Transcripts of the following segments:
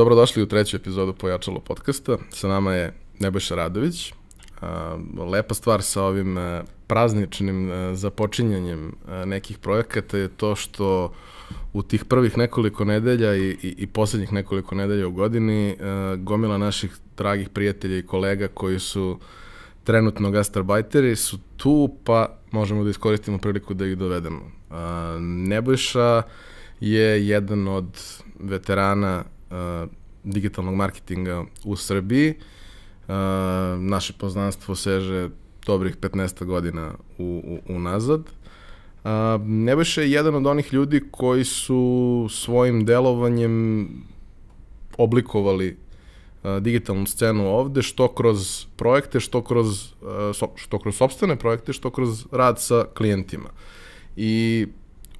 Dobrodošli u treću epizodu Pojačalo podcasta. Sa nama je Nebojša Radović. Lepa stvar sa ovim e, prazničnim e, započinjanjem e, nekih projekata je to što u tih prvih nekoliko nedelja i, i, i poslednjih nekoliko nedelja u godini gomila naših dragih prijatelja i kolega koji su trenutno gastarbajteri su tu, pa možemo da iskoristimo priliku da ih dovedemo. Nebojša je jedan od veterana digitalnog marketinga u Srbiji. Uh, naše poznanstvo seže dobrih 15 godina u, u, unazad. Uh, Nebojša je jedan od onih ljudi koji su svojim delovanjem oblikovali digitalnu scenu ovde, što kroz projekte, što kroz, što kroz sobstvene projekte, što kroz rad sa klijentima. I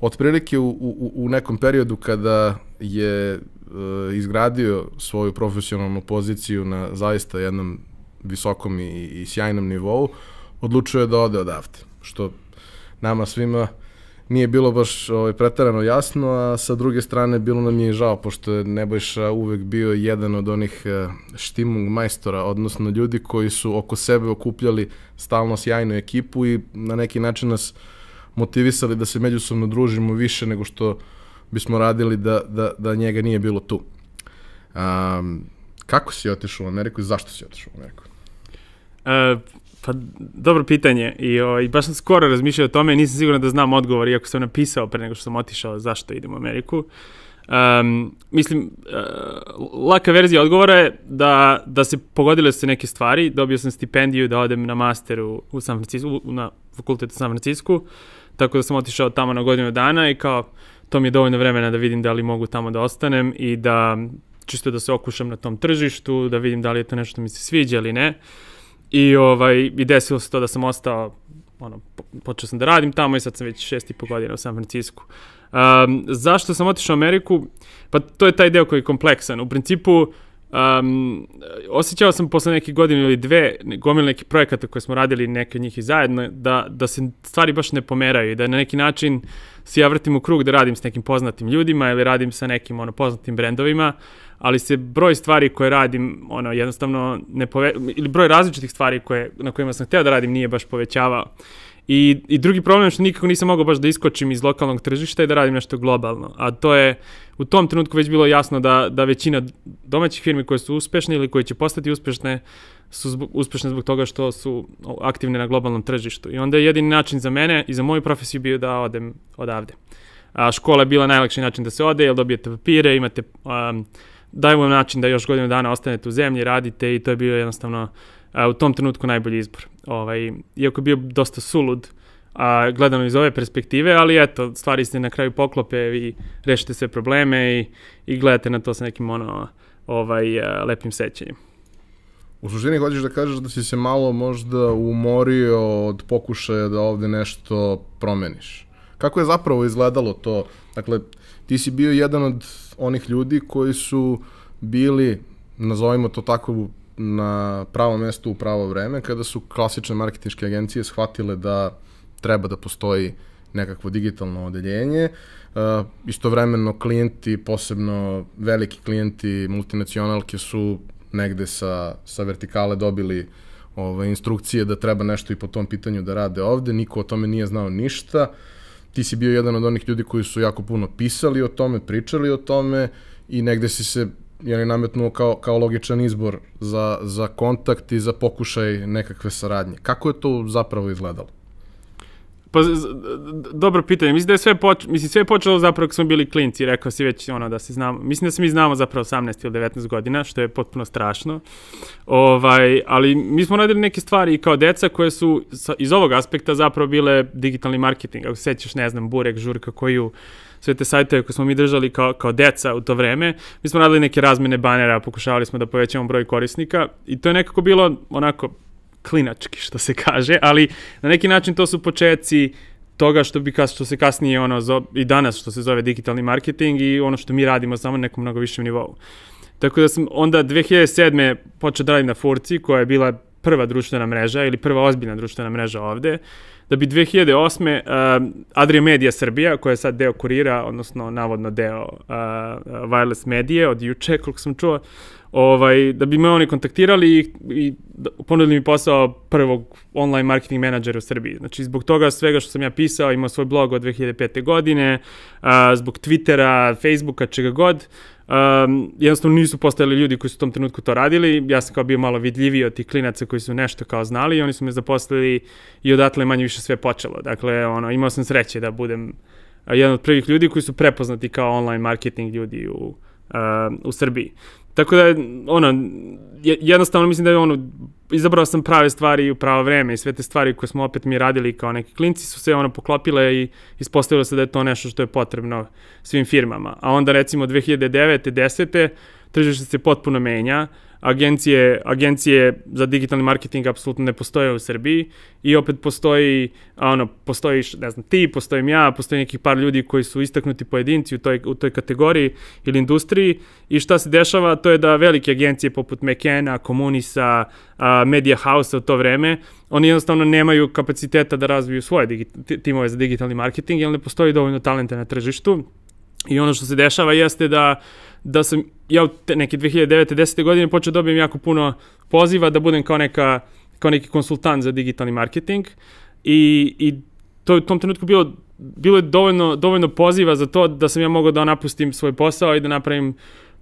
otprilike u, u, u nekom periodu kada je izgradio svoju profesionalnu poziciju na zaista jednom visokom i, i sjajnom nivou, odlučio je da ode odavde, što nama svima nije bilo baš ovaj, pretarano jasno, a sa druge strane bilo nam je žao, pošto je Nebojša uvek bio jedan od onih uh, štimung majstora, odnosno ljudi koji su oko sebe okupljali stalno sjajnu ekipu i na neki način nas motivisali da se međusobno družimo više nego što bismo radili da, da, da njega nije bilo tu. Um, kako si otišao u Ameriku i zašto si otišao u Ameriku? Uh, pa, dobro pitanje. I, o, I baš sam skoro razmišljao o tome, nisam siguran da znam odgovor, iako sam napisao pre nego što sam otišao zašto idem u Ameriku. Um, mislim, uh, laka verzija odgovora je da, da se pogodile se neke stvari. Dobio sam stipendiju da odem na masteru u San Francisco, na fakultetu u San Francisco, tako da sam otišao tamo na godinu dana i kao to mi je dovoljno vremena da vidim da li mogu tamo da ostanem i da čisto da se okušam na tom tržištu, da vidim da li je to nešto mi se sviđa ili ne. I, ovaj, i desilo se to da sam ostao, ono, počeo sam da radim tamo i sad sam već šest i po godina u San Francisco. Um, zašto sam otišao u Ameriku? Pa to je taj deo koji je kompleksan. U principu, Um, osjećao sam posle neke godine ili dve gomile nekih projekata koje smo radili neke od njih i zajedno da, da se stvari baš ne pomeraju i da na neki način se ja vrtim u krug da radim s nekim poznatim ljudima ili radim sa nekim ono, poznatim brendovima, ali se broj stvari koje radim ono, jednostavno ne pove... ili broj različitih stvari koje, na kojima sam hteo da radim nije baš povećavao. I, I drugi problem je što nikako nisam mogao baš da iskočim iz lokalnog tržišta i da radim nešto globalno. A to je u tom trenutku već bilo jasno da, da većina domaćih firmi koje su uspešne ili koje će postati uspešne su zbog, uspešne zbog toga što su aktivne na globalnom tržištu. I onda je jedini način za mene i za moju profesiju bio da odem odavde. A škola je bila najlakši način da se ode, jer dobijete papire, imate, um, daju vam način da još godinu dana ostanete u zemlji, radite i to je bio jednostavno a, u tom trenutku najbolji izbor. Ovaj, iako je bio dosta sulud, a, gledano iz ove perspektive, ali eto, stvari se na kraju poklope i rešite sve probleme i, i gledate na to sa nekim ono, ovaj, a, lepim sećanjem. U suštini hoćeš da kažeš da si se malo možda umorio od pokušaja da ovde nešto promeniš. Kako je zapravo izgledalo to? Dakle, ti si bio jedan od onih ljudi koji su bili, nazovimo to tako, na pravo mesto u pravo vreme, kada su klasične marketinške agencije shvatile da treba da postoji nekakvo digitalno odeljenje. Uh, istovremeno klijenti, posebno veliki klijenti multinacionalke su negde sa, sa vertikale dobili ove, instrukcije da treba nešto i po tom pitanju da rade ovde. Niko o tome nije znao ništa. Ti si bio jedan od onih ljudi koji su jako puno pisali o tome, pričali o tome i negde si se je nametnuo kao, kao logičan izbor za, za kontakt i za pokušaj nekakve saradnje. Kako je to zapravo izgledalo? Pa, dobro pitanje. Mislim da je sve, poč mislim, sve je počelo zapravo kad smo bili klinci. Rekao si već ono da se znamo. Mislim da se mi znamo zapravo 18 ili 19 godina, što je potpuno strašno. Ovaj, ali mi smo radili neke stvari kao deca koje su sa, iz ovog aspekta zapravo bile digitalni marketing. Ako se sećaš, ne znam, Burek, Žurka, koju sve te sajtove koje smo mi držali kao, kao deca u to vreme. Mi smo radili neke razmene banera, pokušavali smo da povećamo broj korisnika i to je nekako bilo onako klinački, što se kaže, ali na neki način to su početci toga što bi što se kasnije ono zo, i danas što se zove digitalni marketing i ono što mi radimo samo na nekom mnogo višem nivou. Tako da sam onda 2007. počeo da radim na Furci koja je bila prva društvena mreža ili prva ozbiljna društvena mreža ovde da bi 2008. Uh, Adria Media Srbija, koja je sad deo kurira, odnosno navodno deo uh, wireless medije od juče, koliko sam čuo, ovaj, da bi me oni kontaktirali i, i ponudili mi posao prvog online marketing menadžera u Srbiji. Znači, zbog toga svega što sam ja pisao, imao svoj blog od 2005. godine, a, zbog Twittera, Facebooka, čega god, um, jednostavno nisu postojali ljudi koji su u tom trenutku to radili, ja sam kao bio malo vidljiviji od tih klinaca koji su nešto kao znali i oni su me zaposlili i odatle manje više sve počelo. Dakle, ono, imao sam sreće da budem jedan od prvih ljudi koji su prepoznati kao online marketing ljudi u, uh, u Srbiji. Tako da, ono, jednostavno mislim da je ono, izabrao sam prave stvari u pravo vreme i sve te stvari koje smo opet mi radili kao neki klinci su se ono poklopile i ispostavilo se da je to nešto što je potrebno svim firmama. A onda recimo 2009. 10. tržište se potpuno menja, agencije, agencije za digitalni marketing apsolutno ne postoje u Srbiji i opet postoji, ono, postoji, ne znam, ti, postojim ja, postoji neki par ljudi koji su istaknuti pojedinci u toj, u toj kategoriji ili industriji i šta se dešava, to je da velike agencije poput McKenna, Comunisa, Media House u to vreme, oni jednostavno nemaju kapaciteta da razviju svoje timove za digitalni marketing, jer ne postoji dovoljno talenta na tržištu i ono što se dešava jeste da da sam ja te neke 2009. 10. godine počeo da dobijem jako puno poziva da budem kao neka kao neki konsultant za digitalni marketing i, i to je u tom trenutku bilo bilo je dovoljno, dovoljno poziva za to da sam ja mogao da napustim svoj posao i da napravim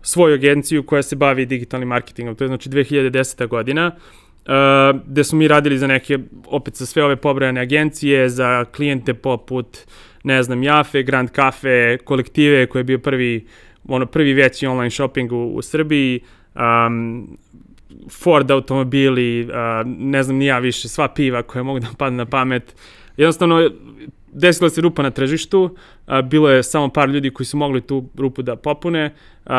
svoju agenciju koja se bavi digitalnim marketingom. To je znači 2010. godina, uh, gde smo mi radili za neke, opet za sve ove pobrojane agencije, za klijente poput, ne znam, Jafe, Grand Cafe, kolektive koji je bio prvi uh, ono prvi veći online shopping u, u Srbiji, um, Ford automobili, uh, ne znam ni ja više, sva piva koja mogu da padne na pamet. Jednostavno, desila se rupa na tržištu, uh, bilo je samo par ljudi koji su mogli tu rupu da popune, uh,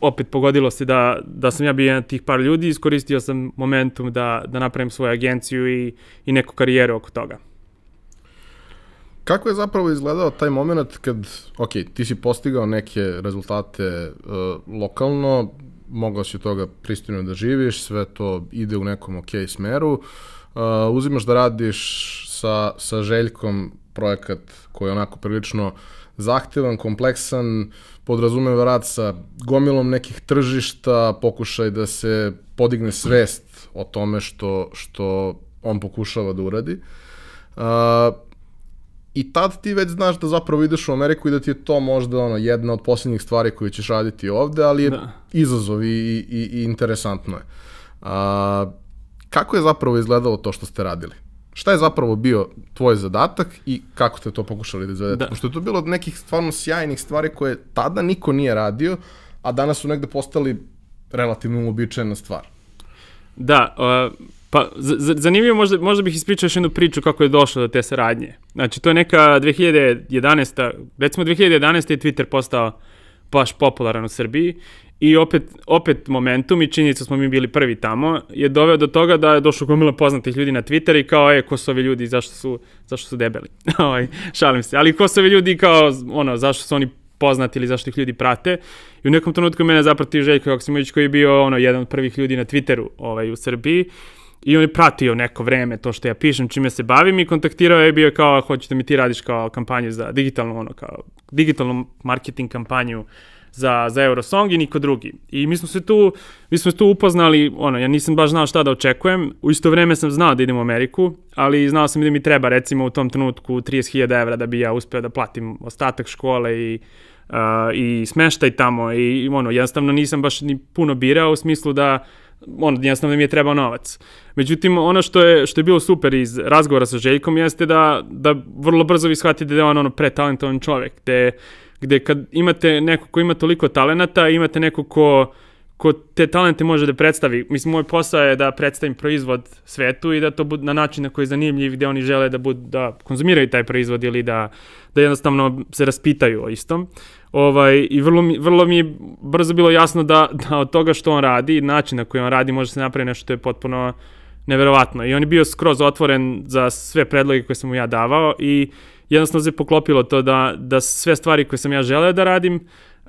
opet pogodilo se da, da sam ja bio jedan tih par ljudi, iskoristio sam momentum da, da napravim svoju agenciju i, i neku karijeru oko toga. Kako je zapravo izgledao taj moment kad, ok, ti si postigao neke rezultate uh, lokalno, mogao si toga pristojno da živiš, sve to ide u nekom ok smeru, uh, uzimaš da radiš sa, sa Željkom projekat koji je onako prilično zahtevan, kompleksan, podrazumeva rad sa gomilom nekih tržišta, pokušaj da se podigne svest o tome što, što on pokušava da uradi. Uh, i tad ti već znaš da zapravo ideš u Ameriku i da ti je to možda ono, jedna od posljednjih stvari koje ćeš raditi ovde, ali je da. izazov i, i, i interesantno je. A, kako je zapravo izgledalo to što ste radili? Šta je zapravo bio tvoj zadatak i kako ste to pokušali da izvedete? Da. Pošto je to bilo od nekih stvarno sjajnih stvari koje tada niko nije radio, a danas su negde postali relativno uobičajena stvar. Da, uh, Pa, zanimljivo, možda, možda bih ispričao još jednu priču kako je došlo do te saradnje. Znači, to je neka 2011. Recimo, 2011. je Twitter postao baš popularan u Srbiji i opet, opet momentum i činjenica smo mi bili prvi tamo je doveo do toga da je došlo gomila poznatih ljudi na Twitter i kao, e, ko su ovi ljudi, zašto su, zašto su debeli? ovaj, šalim se. Ali ko su ovi ljudi kao, ono, zašto su oni poznati ili zašto ih ljudi prate. I u nekom trenutku mene zaprati Željko Joksimović koji je bio ono, jedan od prvih ljudi na Twitteru ovaj, u Srbiji I on je pratio neko vreme to što ja pišem, čime se bavim i kontaktirao je i bio kao, hoćete mi ti radiš kao kampanju za digitalnu, ono, kao digitalnu marketing kampanju za, za Eurosong i niko drugi. I mi smo se tu, mi smo se tu upoznali, ono, ja nisam baš znao šta da očekujem, u isto vreme sam znao da idem u Ameriku, ali znao sam da mi treba recimo u tom trenutku 30.000 evra da bi ja uspeo da platim ostatak škole i uh, i smeštaj tamo i ono, jednostavno nisam baš ni puno birao u smislu da ono, jednostavno da mi je trebao novac. Međutim, ono što je, što je bilo super iz razgovora sa Željkom jeste da, da vrlo brzo vi shvatite da je on ono pretalentovan čovek, gde, gde kad imate neko ko ima toliko talenata, imate neko ko, ko te talente može da predstavi. Mislim, moj posao je da predstavim proizvod svetu i da to bude na način na koji je zanimljiv, gde oni žele da, bud, da konzumiraju taj proizvod ili da, da jednostavno se raspitaju o istom. Ovaj, I vrlo mi, vrlo mi je brzo bilo jasno da, da od toga što on radi i način na koji on radi može se napraviti nešto što je potpuno neverovatno. I on je bio skroz otvoren za sve predloge koje sam mu ja davao i jednostavno se poklopilo to da, da sve stvari koje sam ja želeo da radim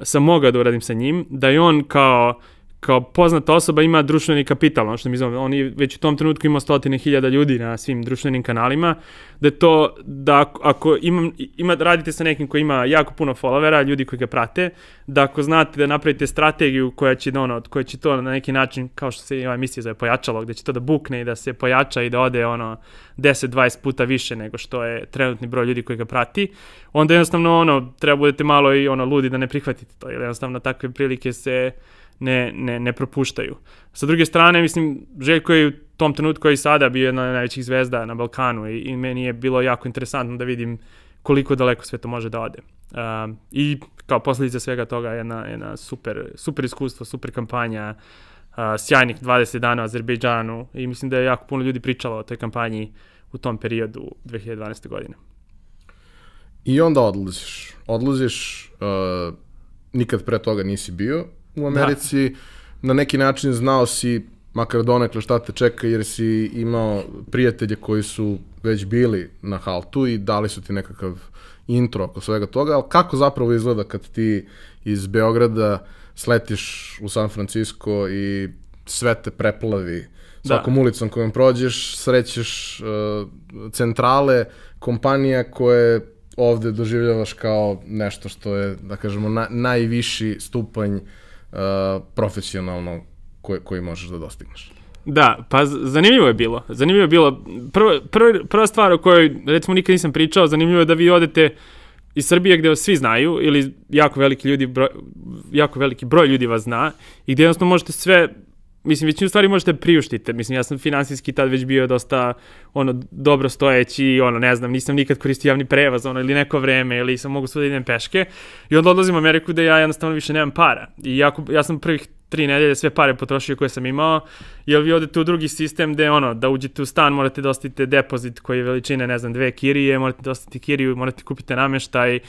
sam mogao da uradim sa njim, da je on kao kao poznata osoba ima društveni kapital, ono što mi zovemo, oni već u tom trenutku ima stotine hiljada ljudi na svim društvenim kanalima, da je to, da ako, ako imam, ima, radite sa nekim koji ima jako puno followera, ljudi koji ga prate, da ako znate da napravite strategiju koja će, da ono, koja će to na neki način, kao što se ova emisija zove pojačalo, gde će to da bukne i da se pojača i da ode ono 10-20 puta više nego što je trenutni broj ljudi koji ga prati, onda jednostavno ono, treba budete malo i ono ludi da ne prihvatite to, jer jednostavno takve prilike se ne, ne, ne propuštaju. Sa druge strane, mislim, Željko je u tom trenutku i sada bio jedna od najvećih zvezda na Balkanu i, i meni je bilo jako interesantno da vidim koliko daleko sve to može da ode. Uh, I kao posljedica svega toga jedna, jedna super, super iskustvo, super kampanja, uh, sjajnih 20 dana u Azerbejdžanu i mislim da je jako puno ljudi pričalo o toj kampanji u tom periodu 2012. godine. I onda odlaziš. Odlaziš, uh, nikad pre toga nisi bio u da. Americi, da. na neki način znao si makar donekle šta te čeka jer si imao prijatelje koji su već bili na haltu i dali su ti nekakav intro oko svega toga, ali kako zapravo izgleda kad ti iz Beograda sletiš u San Francisco i sve te preplavi svakom da. ulicom kojom prođeš, srećeš uh, centrale kompanija koje ovde doživljavaš kao nešto što je, da kažemo, na, najviši stupanj uh, profesionalno koji, koji možeš da dostigneš. Da, pa zanimljivo je bilo. Zanimljivo je bilo. Prva, prva, prva stvar o kojoj, recimo, nikad nisam pričao, zanimljivo je da vi odete iz Srbije gde vas svi znaju ili jako veliki ljudi broj, jako veliki broj ljudi vas zna i gde jednostavno možete sve mislim, većinu stvari možete priuštiti. Mislim, ja sam finansijski tad već bio dosta, ono, dobro stojeći, ono, ne znam, nisam nikad koristio javni prevoz, ono, ili neko vreme, ili sam mogu sve da idem peške. I onda odlazim u Ameriku da ja jednostavno više nemam para. I jako, ja sam prvih tri nedelje sve pare potrošio koje sam imao, jer vi odete u drugi sistem gde ono, da uđete u stan morate da ostavite depozit koji je veličine, ne znam, dve kirije, morate da ostavite kiriju, morate kupiti nameštaj,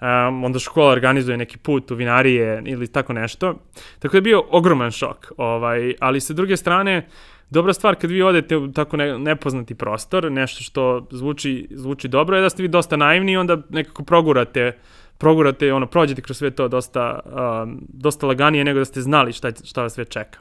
um, onda škola organizuje neki put u vinarije ili tako nešto. Tako da je bio ogroman šok, ovaj, ali sa druge strane, dobra stvar kad vi odete u tako ne, nepoznati prostor, nešto što zvuči, zvuči dobro je da ste vi dosta naivni i onda nekako progurate progurate, ono, prođete kroz sve to dosta, um, dosta laganije nego da ste znali šta, šta vas sve čeka.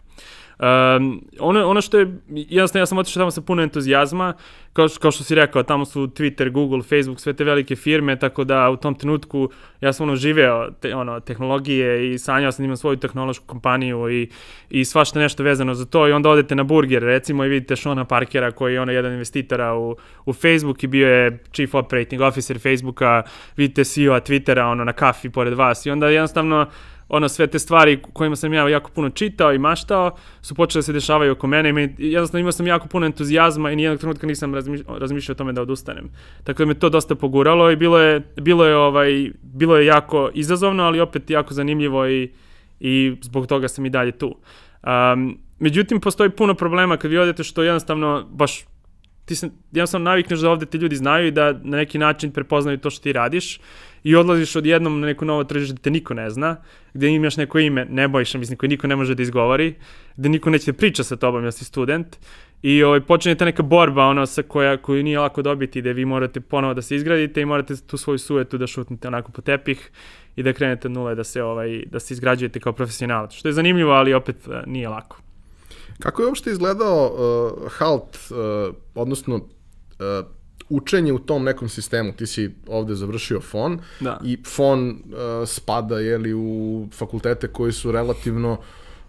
Um, ono, ono što je, jednostavno ja sam otišao tamo sa puno entuzijazma, kao, kao što si rekao, tamo su Twitter, Google, Facebook, sve te velike firme, tako da u tom trenutku ja sam ono živeo te, ono, tehnologije i sanjao sam da imam svoju tehnološku kompaniju i, i svašta nešto vezano za to i onda odete na burger recimo i vidite Shona Parkera koji je ono jedan investitora u, u Facebook i bio je chief operating officer Facebooka, vidite CEO-a Twittera ono na kafi pored vas i onda jednostavno ono sve te stvari kojima sam ja jako puno čitao i maštao su počele da se dešavaju oko mene i meni, jednostavno imao sam jako puno entuzijazma i nijednog trenutka nisam razmišljao, razmišljao o tome da odustanem. Tako da me to dosta poguralo i bilo je, bilo je, ovaj, bilo je jako izazovno, ali opet jako zanimljivo i, i zbog toga sam i dalje tu. Um, međutim, postoji puno problema kad vi odete što jednostavno baš ti sam, jednostavno navikneš da ovde ti ljudi znaju i da na neki način prepoznaju to što ti radiš i odlaziš odjednom na neko novo tržište da te niko ne zna, gde imaš neko ime, ne bojiš, mislim, koje niko ne može da izgovori, gde niko neće da priča sa tobom, ja si student, i ovaj, počne ta neka borba ono, sa koja, koju nije lako dobiti, gde vi morate ponovo da se izgradite i morate tu svoju suetu da šutnete onako po tepih i da krenete od nule, da se, ovaj, da se izgrađujete kao profesionalac, što je zanimljivo, ali opet eh, nije lako. Kako je uopšte izgledao uh, halt, uh, odnosno uh, učenje u tom nekom sistemu, ti si ovde završio FON da. i FON uh, spada jeli, u fakultete koji su relativno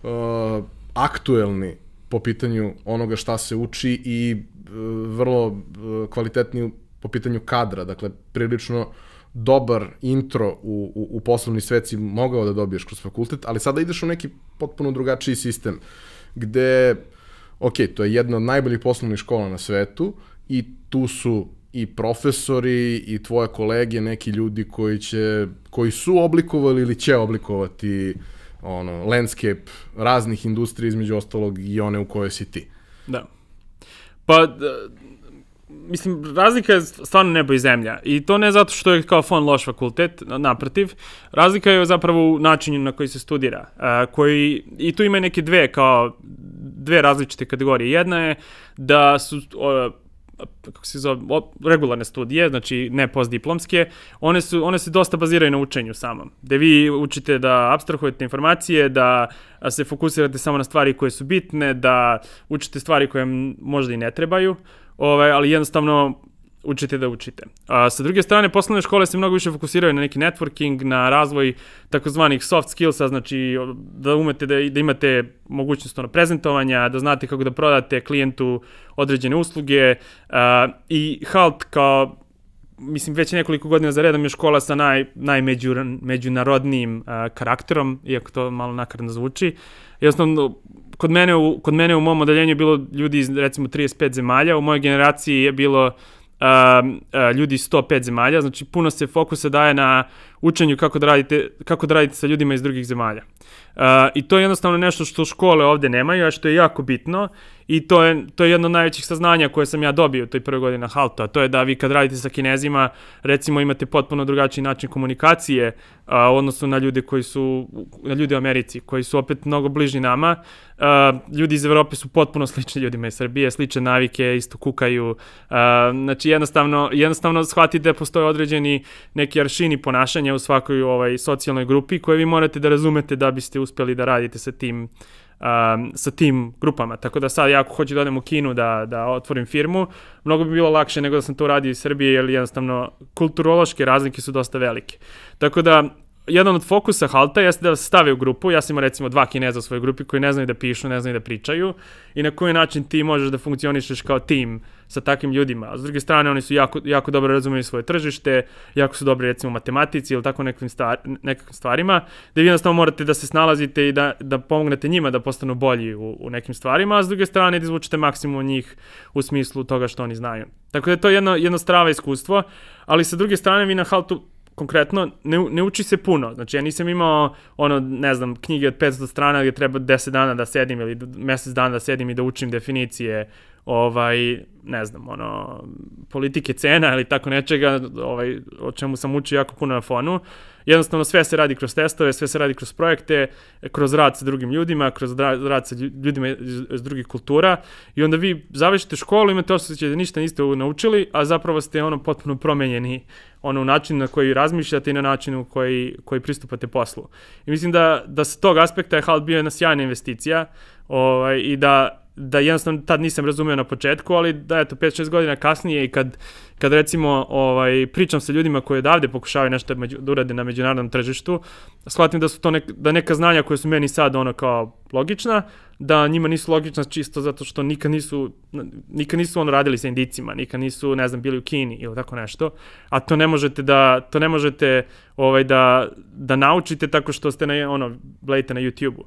uh, aktuelni po pitanju onoga šta se uči i uh, vrlo uh, kvalitetni po pitanju kadra, dakle prilično dobar intro u, u, u poslovni svet si mogao da dobiješ kroz fakultet, ali sada ideš u neki potpuno drugačiji sistem, gde, ok, to je jedna od najboljih poslovnih škola na svetu i tu su i profesori i tvoje kolege, neki ljudi koji će, koji su oblikovali ili će oblikovati ono, landscape raznih industrija, između ostalog i one u kojoj si ti. Da. Pa, mislim, razlika je stvarno nebo i zemlja. I to ne zato što je kao fon loš fakultet, naprotiv. Razlika je zapravo u načinu na koji se studira. Uh, koji, I tu ima neke dve, kao dve različite kategorije. Jedna je da su uh, kako se zove, regularne studije, znači ne postdiplomske, one, su, one se dosta baziraju na učenju samom, gde vi učite da abstrahujete informacije, da se fokusirate samo na stvari koje su bitne, da učite stvari koje možda i ne trebaju, ovaj, ali jednostavno učite da učite. A sa druge strane, poslovne škole se mnogo više fokusiraju na neki networking, na razvoj takozvanih soft skillsa, znači da umete da, da imate mogućnost ono, prezentovanja, da znate kako da prodate klijentu određene usluge a, i HALT kao mislim, već nekoliko godina za redom je škola sa naj, najmeđunarodnijim uh, karakterom, iako to malo nakradno zvuči. Jednostavno, kod mene, u, kod mene u mom odeljenju je bilo ljudi iz, recimo, 35 zemalja, u mojoj generaciji je bilo uh, uh, ljudi iz 105 zemalja, znači puno se fokusa daje na učenju kako da radite, kako da radite sa ljudima iz drugih zemalja. Uh, I to je jednostavno nešto što škole ovde nemaju, a što je jako bitno i to je, to je jedno od najvećih saznanja koje sam ja dobio u toj prvoj godini na Haltu, a to je da vi kad radite sa kinezima, recimo imate potpuno drugačiji način komunikacije a, u odnosu na ljude koji su, na ljude u Americi, koji su opet mnogo bližni nama. A, ljudi iz Evrope su potpuno slični ljudima iz Srbije, slične navike, isto kukaju. A, znači jednostavno, jednostavno shvatite da postoje određeni neki aršini ponašanja u svakoj ovaj, socijalnoj grupi koje vi morate da razumete da biste uspeli da radite sa tim um, sa tim grupama. Tako da sad ja ako hoću da odem u Kinu da, da otvorim firmu, mnogo bi bilo lakše nego da sam to radio iz Srbije, jer jednostavno kulturološke razlike su dosta velike. Tako da jedan od fokusa Halta jeste da se stave u grupu, ja sam imao recimo dva kineza u svojoj grupi koji ne znaju da pišu, ne znaju da pričaju i na koji način ti možeš da funkcionišeš kao tim sa takvim ljudima. A s druge strane, oni su jako, jako dobro razumeli svoje tržište, jako su dobri recimo u matematici ili tako nekim, stvar, nekim stvarima, da vi jednostavno morate da se snalazite i da, da pomognete njima da postanu bolji u, u nekim stvarima, a s druge strane da izvučete maksimum njih u smislu toga što oni znaju. Tako da je to jedno, jedno strava iskustvo, ali sa druge strane vi na Haltu konkretno ne, ne uči se puno. Znači ja nisam imao ono, ne znam, knjige od 500 strana gdje treba 10 dana da sedim ili mesec dana da sedim i da učim definicije ovaj, ne znam, ono, politike cena ili tako nečega, ovaj, o čemu sam učio jako puno na fonu. Jednostavno sve se radi kroz testove, sve se radi kroz projekte, kroz rad sa drugim ljudima, kroz rad sa ljudima iz drugih kultura i onda vi završite školu, imate osjećaj da ništa niste naučili, a zapravo ste ono potpuno promenjeni ono u način na koji razmišljate i na način u koji, koji pristupate poslu. I mislim da, da sa tog aspekta je HALT bio jedna sjajna investicija ovaj, i da da jednostavno tad nisam razumeo na početku, ali da eto 5-6 godina kasnije i kad, kad recimo ovaj, pričam sa ljudima koji odavde pokušavaju nešto među, da urade na međunarodnom tržištu, shvatim da su to nek, da neka znanja koje su meni sad ono kao logična, da njima nisu logična čisto zato što nikad nisu, nikad nisu ono radili sa indicima, nikad nisu, ne znam, bili u Kini ili tako nešto, a to ne možete da, to ne možete ovaj, da, da naučite tako što ste na, ono, gledajte na YouTube-u.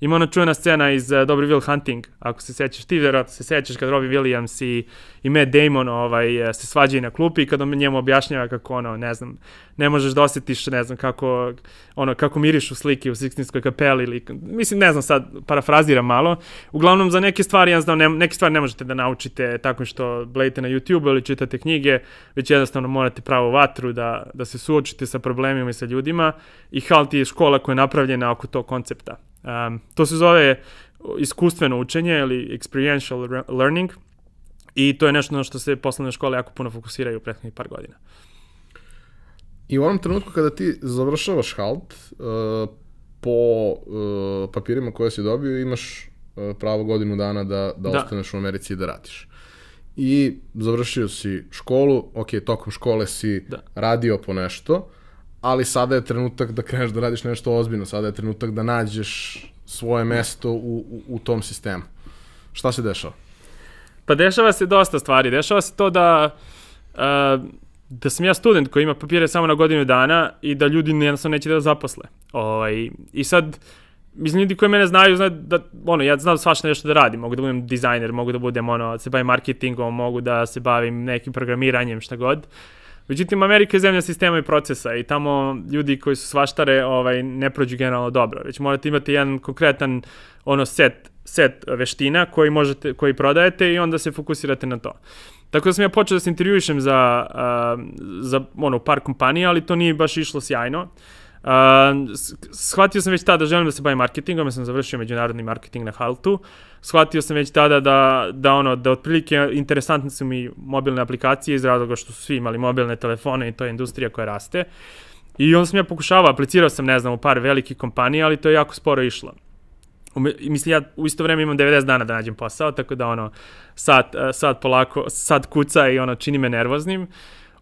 Ima ona čujena scena iz uh, Dobri Will Hunting, ako se sećaš, ti vjerojatno se sećaš kad Robbie Williams i, i Matt Damon ovaj, uh, se svađaju na klupi i kad on njemu objašnjava kako ono, ne znam, ne možeš da osjetiš, ne znam, kako, ono, kako miriš u slike u Sixtinskoj kapeli ili, mislim, ne znam sad, parafraziram malo. Uglavnom, za neke stvari, ja znam, ne, neke stvari ne možete da naučite tako što gledate na YouTube ili čitate knjige, već jednostavno morate pravo vatru da, da se suočite sa problemima i sa ljudima i HALT je škola koja je napravljena oko tog koncepta. Um, to se zove iskustveno učenje ili experiential learning i to je nešto na što se poslovne škole jako puno fokusiraju u prethodnih par godina. I u onom trenutku kada ti završavaš HALT, uh, po uh, papirima koje si dobio imaš uh, pravo godinu dana da, da, da ostaneš u Americi i da radiš. I završio si školu, ok, tokom škole si da. radio po nešto, ali sada je trenutak da kreneš da radiš nešto ozbiljno, sada je trenutak da nađeš svoje mesto u, u, u tom sistemu. Šta se dešava? Pa dešava se dosta stvari. Dešava se to da uh, da sam ja student koji ima papire samo na godinu dana i da ljudi jednostavno neće da zaposle. Ovaj, I sad, mislim, ljudi koji mene znaju, znaju da, ono, ja znam svašta nešto da radim. Mogu da budem dizajner, mogu da budem, ono, da se bavim marketingom, mogu da se bavim nekim programiranjem, šta god. Uh, Međutim, Amerika je zemlja sistema i procesa i tamo ljudi koji su svaštare ovaj, ne prođu generalno dobro. Već morate imati jedan konkretan ono set, set veština koji, možete, koji prodajete i onda se fokusirate na to. Tako da sam ja počeo da se intervjuišem za, uh, za ono, par kompanija, ali to nije baš išlo sjajno. shvatio sam već tada da želim da se bavim marketingom, ja sam završio međunarodni marketing na Haltu. Shvatio sam već tada da, da ono, da otprilike interesantne su mi mobilne aplikacije iz razloga što su svi imali mobilne telefone i to je industrija koja raste. I onda sam ja pokušavao, aplicirao sam, ne znam, u par velikih kompanija, ali to je jako sporo išlo. Mislim, ja u isto vreme imam 90 dana da nađem posao, tako da ono, sad, sad polako, sad kuca i ono, čini me nervoznim.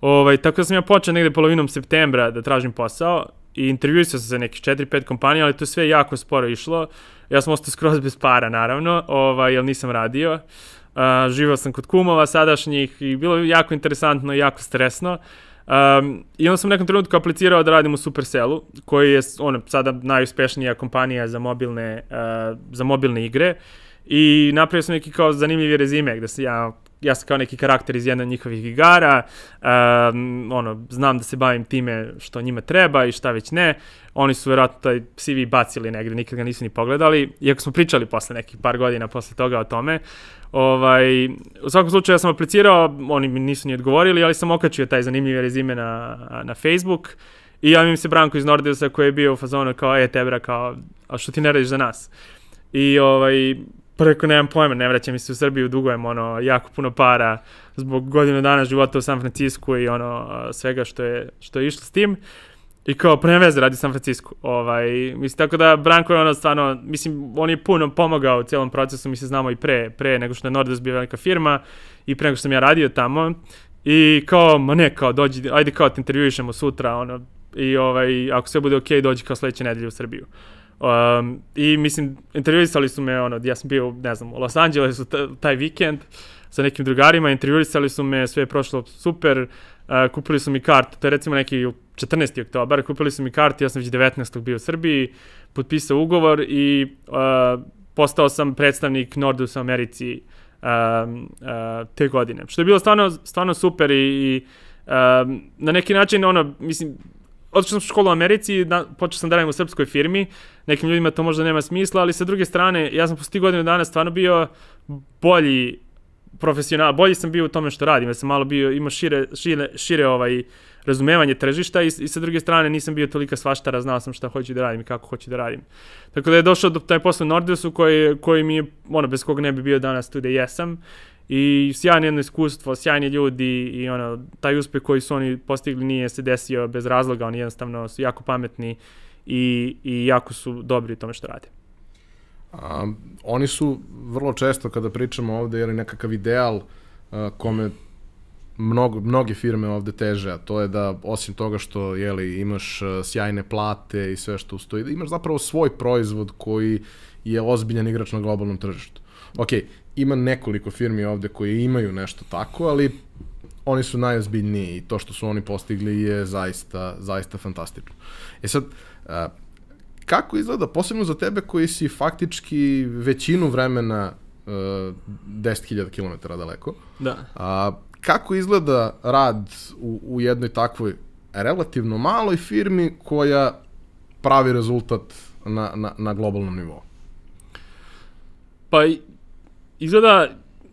Ovaj, tako da sam ja počeo negde polovinom septembra da tražim posao i intervjuisao sam se nekih 4-5 kompanija, ali to sve jako sporo išlo. Ja sam ostao skroz bez para, naravno, ovaj, jer nisam radio. Uh, živao sam kod kumova sadašnjih i bilo je jako interesantno i jako stresno. Um, I onda sam u nekom trenutku aplicirao da radim u Supercellu, koji je ono, sada najuspešnija kompanija za mobilne, uh, za mobilne igre. I napravio sam neki kao zanimljivi rezime gde se ja ja sam kao neki karakter iz jedne njihovih igara, um, ono, znam da se bavim time što njima treba i šta već ne. Oni su verovatno taj CV bacili negde, nikad ga nisu ni pogledali, iako smo pričali posle nekih par godina posle toga o tome. Ovaj, u svakom slučaju ja sam aplicirao, oni mi nisu ni odgovorili, ali sam okačio taj zanimljivi rezime na, na Facebook i javim se Branko iz Nordeusa koji je bio u fazonu kao, e, tebra, kao, a što ti ne radiš za nas? I ovaj, Pa rekao, nemam pojma, ne vraćam mi se u Srbiju, dugujem ono, jako puno para zbog godinu dana života u San Francisku i ono, svega što je, što je išlo s tim. I kao, pa veze, radi San Francisco. Ovaj, mislim, tako da Branko je ono stvarno, mislim, on je puno pomogao u cijelom procesu, mi se znamo i pre, pre nego što je Nordes bio velika firma i pre nego što sam ja radio tamo. I kao, ma ne, kao, dođi, ajde kao, te intervjuišemo sutra, ono, i ovaj, ako sve bude okej, okay, dođi kao sledeće nedelje u Srbiju. Um, I mislim, intervjuisali su me, ono, ja sam bio, ne znam, u Los Angelesu taj vikend sa nekim drugarima, intervjuisali su me, sve je prošlo super, uh, kupili su mi kart, to je recimo neki 14. oktobar, kupili su mi kart, ja sam već 19. bio u Srbiji, potpisao ugovor i uh, postao sam predstavnik Nordus u Americi um, uh, te godine. Što je bilo stvarno, stvarno super i, i um, na neki način, ono, mislim, otišao sam u školu u Americi, da, počeo sam da radim u srpskoj firmi, nekim ljudima to možda nema smisla, ali sa druge strane, ja sam posle tih godina dana stvarno bio bolji profesional, bolji sam bio u tome što radim, ja sam malo bio, imao šire, šire, šire ovaj, razumevanje tržišta i, i sa druge strane nisam bio tolika svaštara, znao sam šta hoću da radim i kako hoću da radim. Tako da je došao do taj posao u Nordeusu koji, koji mi je, ono, bez koga ne bi bio danas tu gde jesam i sjajno jedno iskustvo, sjajni ljudi i ono, taj uspeh koji su oni postigli nije se desio bez razloga, oni jednostavno su jako pametni i, i jako su dobri u tome što rade. A, oni su vrlo često kada pričamo ovde, jer je nekakav ideal a, kome mnogo, mnoge firme ovde teže, a to je da osim toga što jeli, imaš sjajne plate i sve što ustoji, da imaš zapravo svoj proizvod koji je ozbiljan igrač na globalnom tržištu. Ok, ima nekoliko firmi ovde koje imaju nešto tako, ali oni su najozbiljniji i to što su oni postigli je zaista, zaista fantastično. E sad, kako izgleda, posebno za tebe koji si faktički većinu vremena uh, 10.000 km daleko, da. a, kako izgleda rad u, u jednoj takvoj relativno maloj firmi koja pravi rezultat na, na, na globalnom nivou? Pa izgleda,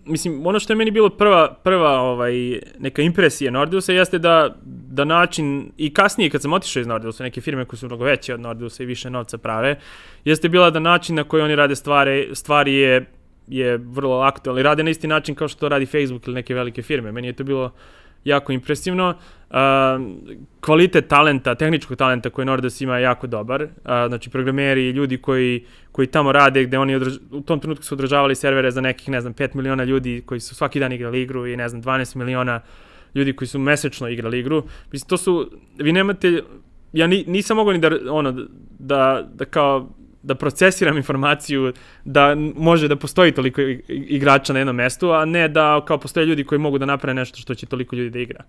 mislim, ono što je meni bilo prva, prva ovaj, neka impresija Nordeusa jeste da, da način, i kasnije kad sam otišao iz Nordeusa, neke firme koje su mnogo veće od Nordeusa i više novca prave, jeste bila da način na koji oni rade stvari, stvari je, je vrlo aktualni. Rade na isti način kao što to radi Facebook ili neke velike firme. Meni je to bilo jako impresivno. Uh, kvalitet talenta, tehničkog talenta koji Nordes ima je jako dobar. Uh, znači, programeri i ljudi koji, koji tamo rade, gde oni održ, u tom trenutku su održavali servere za nekih, ne znam, 5 miliona ljudi koji su svaki dan igrali igru i, ne znam, 12 miliona ljudi koji su mesečno igrali igru. Mislim, to su, vi nemate, ja ni, nisam mogao ni da, ono, da, da kao da procesiram informaciju da može da postoji toliko igrača na jednom mestu, a ne da kao postoje ljudi koji mogu da naprave nešto što će toliko ljudi da igra.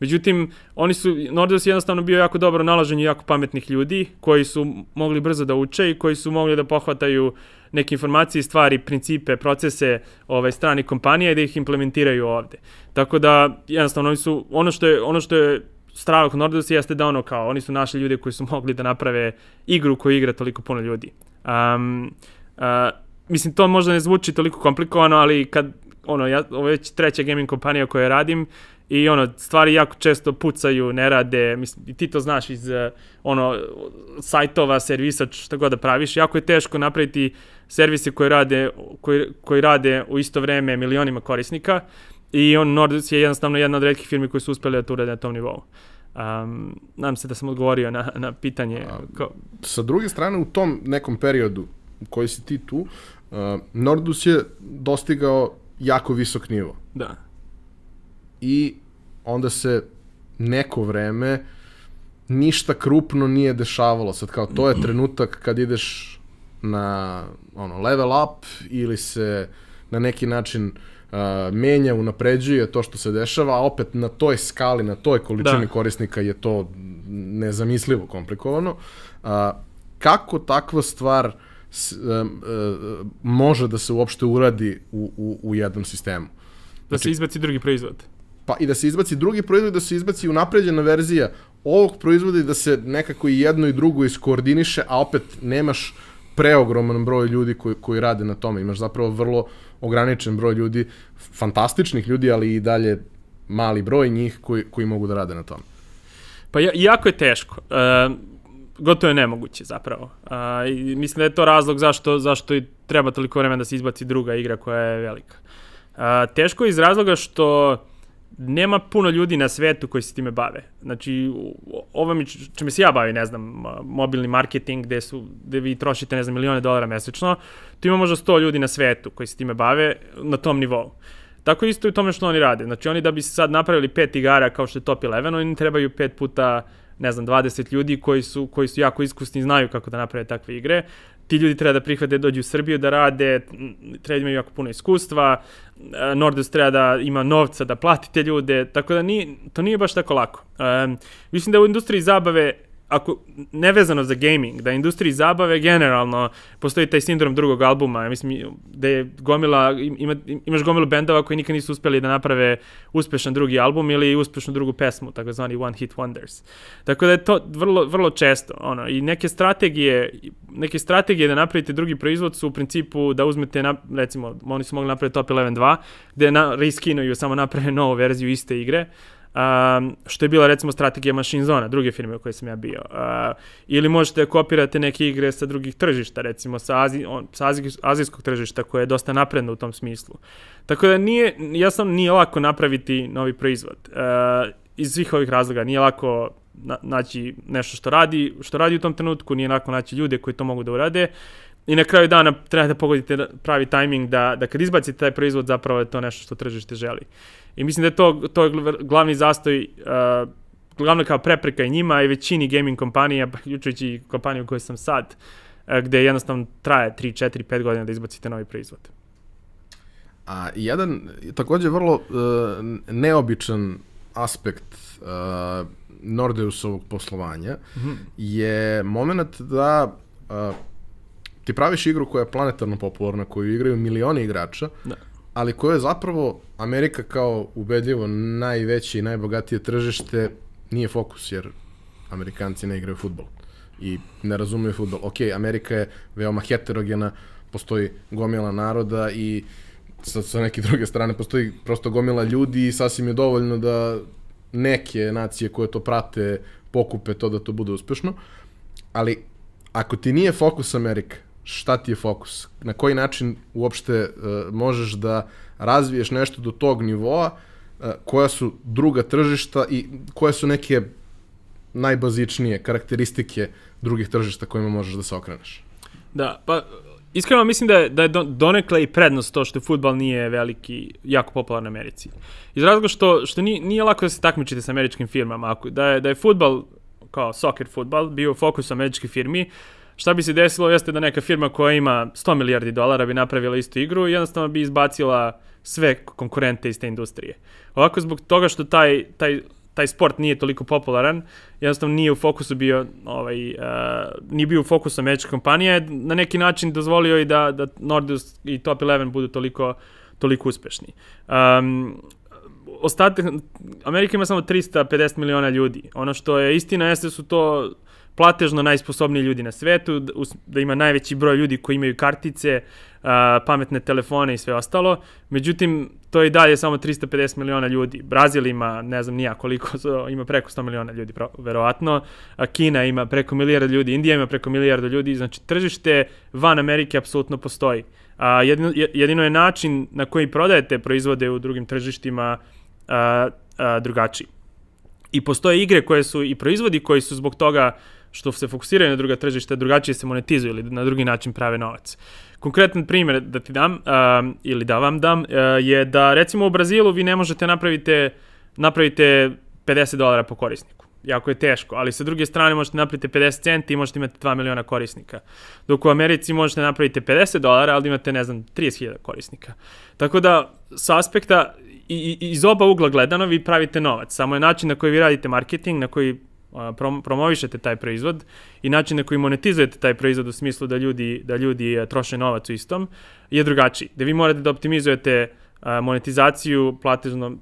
Međutim, oni su, Nordeus je jednostavno bio jako dobro nalažen i jako pametnih ljudi koji su mogli brzo da uče i koji su mogli da pohvataju neke informacije, stvari, principe, procese ovaj, strani kompanija i da ih implementiraju ovde. Tako da, jednostavno, oni su, ono što je, ono što je strava kod Nordus jeste da ono kao, oni su našli ljude koji su mogli da naprave igru koju igra toliko puno ljudi. Um, uh, mislim, to možda ne zvuči toliko komplikovano, ali kad, ono, ja, ovo je već treća gaming kompanija koju radim i ono, stvari jako često pucaju, ne rade, mislim, i ti to znaš iz uh, ono, sajtova, servisa, šta god da praviš, jako je teško napraviti servise koji rade, koji, koji rade u isto vreme milionima korisnika i on Nordus je jednostavno jedna od redkih firmi koji su uspeli da to urade na tom nivou. Um, nadam se da sam odgovorio na, na pitanje. Ko... Sa druge strane, u tom nekom periodu u koji si ti tu, uh, Nordus je dostigao jako visok nivo. Da. I onda se neko vreme ništa krupno nije dešavalo. Sad kao, to je trenutak kad ideš na ono, level up ili se na neki način uh, menja, unapređuje to što se dešava, a opet na toj skali, na toj količini da. korisnika je to nezamislivo komplikovano. Uh, kako takva stvar s, uh, uh, može da se uopšte uradi u, u, u jednom sistemu? Da znači, se izbaci drugi proizvod. Pa i da se izbaci drugi proizvod, da se izbaci unapređena verzija ovog proizvoda i da se nekako i jedno i drugo iskoordiniše, a opet nemaš preogroman broj ljudi koji, koji rade na tome. Imaš zapravo vrlo ograničen broj ljudi, fantastičnih ljudi, ali i dalje mali broj njih koji, koji mogu da rade na tome. Pa jako je teško. E, gotovo je nemoguće zapravo. E, i mislim da je to razlog zašto, zašto i treba toliko vremena da se izbaci druga igra koja je velika. E, teško je iz razloga što nema puno ljudi na svetu koji se time bave. Znači, ovo mi, čime se ja bavim, ne znam, mobilni marketing, gde, su, gde vi trošite, ne znam, milione dolara mesečno, tu ima možda 100 ljudi na svetu koji se time bave na tom nivou. Tako isto i u tome što oni rade. Znači, oni da bi sad napravili pet igara kao što je Top 11, oni trebaju pet puta ne znam, 20 ljudi koji su, koji su jako iskusni i znaju kako da naprave takve igre ti ljudi treba da prihvate da dođu u Srbiju da rade, treba da imaju jako puno iskustva, e, Nordus treba da ima novca da plati te ljude, tako da nije, to nije baš tako lako. Um, mislim da u industriji zabave ako nevezano za gaming, da industriji zabave generalno postoji taj sindrom drugog albuma, ja mislim da je gomila ima, imaš gomilu bendova koji nikad nisu uspeli da naprave uspešan drugi album ili uspešnu drugu pesmu, takozvani one hit wonders. Tako da je to vrlo vrlo često, ono i neke strategije neke strategije da napravite drugi proizvod su u principu da uzmete na, recimo oni su mogli napraviti Top 11 2 gde na reskinuju samo naprave novu verziju iste igre Um, što je bila recimo strategija Machine Zona, druge firme u kojoj sam ja bio. Uh, ili možete da kopirate neke igre sa drugih tržišta, recimo sa, Azi, on, sa azij, azijskog tržišta koje je dosta napredno u tom smislu. Tako da nije, ja sam nije lako napraviti novi proizvod. Uh, iz svih ovih razloga nije lako na, naći nešto što radi, što radi u tom trenutku, nije lako naći ljude koji to mogu da urade. I na kraju dana treba da pogodite pravi tajming da, da kad izbacite taj proizvod zapravo je to nešto što tržište želi. I mislim da je to, to je glavni zastoj, uh, glavna kao prepreka i njima i većini gaming kompanija, pa uključujući i kompaniju u kojoj sam sad, uh, gde jednostavno traje 3, 4, 5 godina da izbacite novi proizvod. A jedan takođe vrlo uh, neobičan aspekt uh, Nordeusovog poslovanja mm -hmm. je moment da uh, ti praviš igru koja je planetarno popularna, koju igraju milioni igrača, da ali koje je zapravo Amerika kao ubedljivo najveće i najbogatije tržište nije fokus, jer Amerikanci ne igraju futbol i ne razumeju futbol. Ok, Amerika je veoma heterogena, postoji gomila naroda i sa, sa neke druge strane postoji prosto gomila ljudi i sasvim je dovoljno da neke nacije koje to prate pokupe to da to bude uspešno. Ali ako ti nije fokus Amerika, šta ti je fokus, na koji način uopšte uh, možeš da razviješ nešto do tog nivoa, uh, koja su druga tržišta i koje su neke najbazičnije karakteristike drugih tržišta kojima možeš da se okreneš. Da, pa iskreno mislim da je, da je donekle i prednost to što futbal nije veliki, jako popularan u Americi. Iz razloga što, što nije, nije lako da se takmičite sa američkim firmama. Ako, da je, da je futbal, kao soccer futbal, bio fokus američkih firmi, uh, Šta bi se desilo jeste da neka firma koja ima 100 milijardi dolara bi napravila istu igru i jednostavno bi izbacila sve konkurente iz te industrije. Ovako zbog toga što taj, taj, taj sport nije toliko popularan, jednostavno nije u fokusu bio ovaj, uh, nije bio u fokusu američke kompanije, na neki način dozvolio i da, da Nordus i Top 11 budu toliko, toliko uspešni. Um, ostatak, Amerika ima samo 350 miliona ljudi. Ono što je istina jeste su to platežno najsposobniji ljudi na svetu, da ima najveći broj ljudi koji imaju kartice, pametne telefone i sve ostalo. Međutim, to je i dalje samo 350 miliona ljudi. Brazil ima, ne znam nija koliko, ima preko 100 miliona ljudi, verovatno. Kina ima preko milijarda ljudi, Indija ima preko milijarda ljudi. Znači, tržište van Amerike apsolutno postoji. A, jedino, jedino je način na koji prodajete proizvode u drugim tržištima drugačiji. I postoje igre koje su i proizvodi koji su zbog toga što se fokusiraju na druga tržišta, drugačije se monetizuju ili na drugi način prave novac. Konkretan primjer da ti dam, uh, ili da vam dam, uh, je da recimo u Brazilu vi ne možete napravite, napravite 50 dolara po korisniku. Jako je teško, ali sa druge strane možete napraviti 50 centi i možete imati 2 miliona korisnika. Dok u Americi možete napraviti 50 dolara, ali imate, ne znam, 30.000 korisnika. Tako da, sa aspekta i, iz oba ugla gledano vi pravite novac. Samo je način na koji vi radite marketing, na koji prom promovišete taj proizvod i način na koji monetizujete taj proizvod u smislu da ljudi, da ljudi troše novac u istom je drugačiji. Da vi morate da optimizujete monetizaciju platežno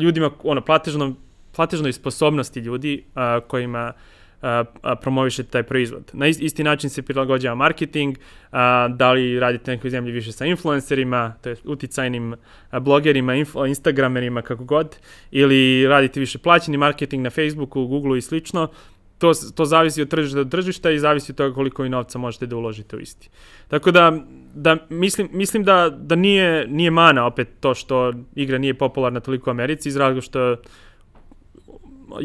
ljudima, ono, platežno, platežnoj sposobnosti ljudi kojima promovišete taj proizvod. Na isti način se prilagođava marketing, a, da li radite nekoj zemlji više sa influencerima, to je uticajnim blogerima, instagramerima, kako god, ili radite više plaćeni marketing na Facebooku, Googleu i slično, to, to zavisi od tržišta do tržišta i zavisi od toga koliko i novca možete da uložite u isti. Tako da, da mislim, mislim da, da nije, nije mana opet to što igra nije popularna toliko u Americi iz razloga što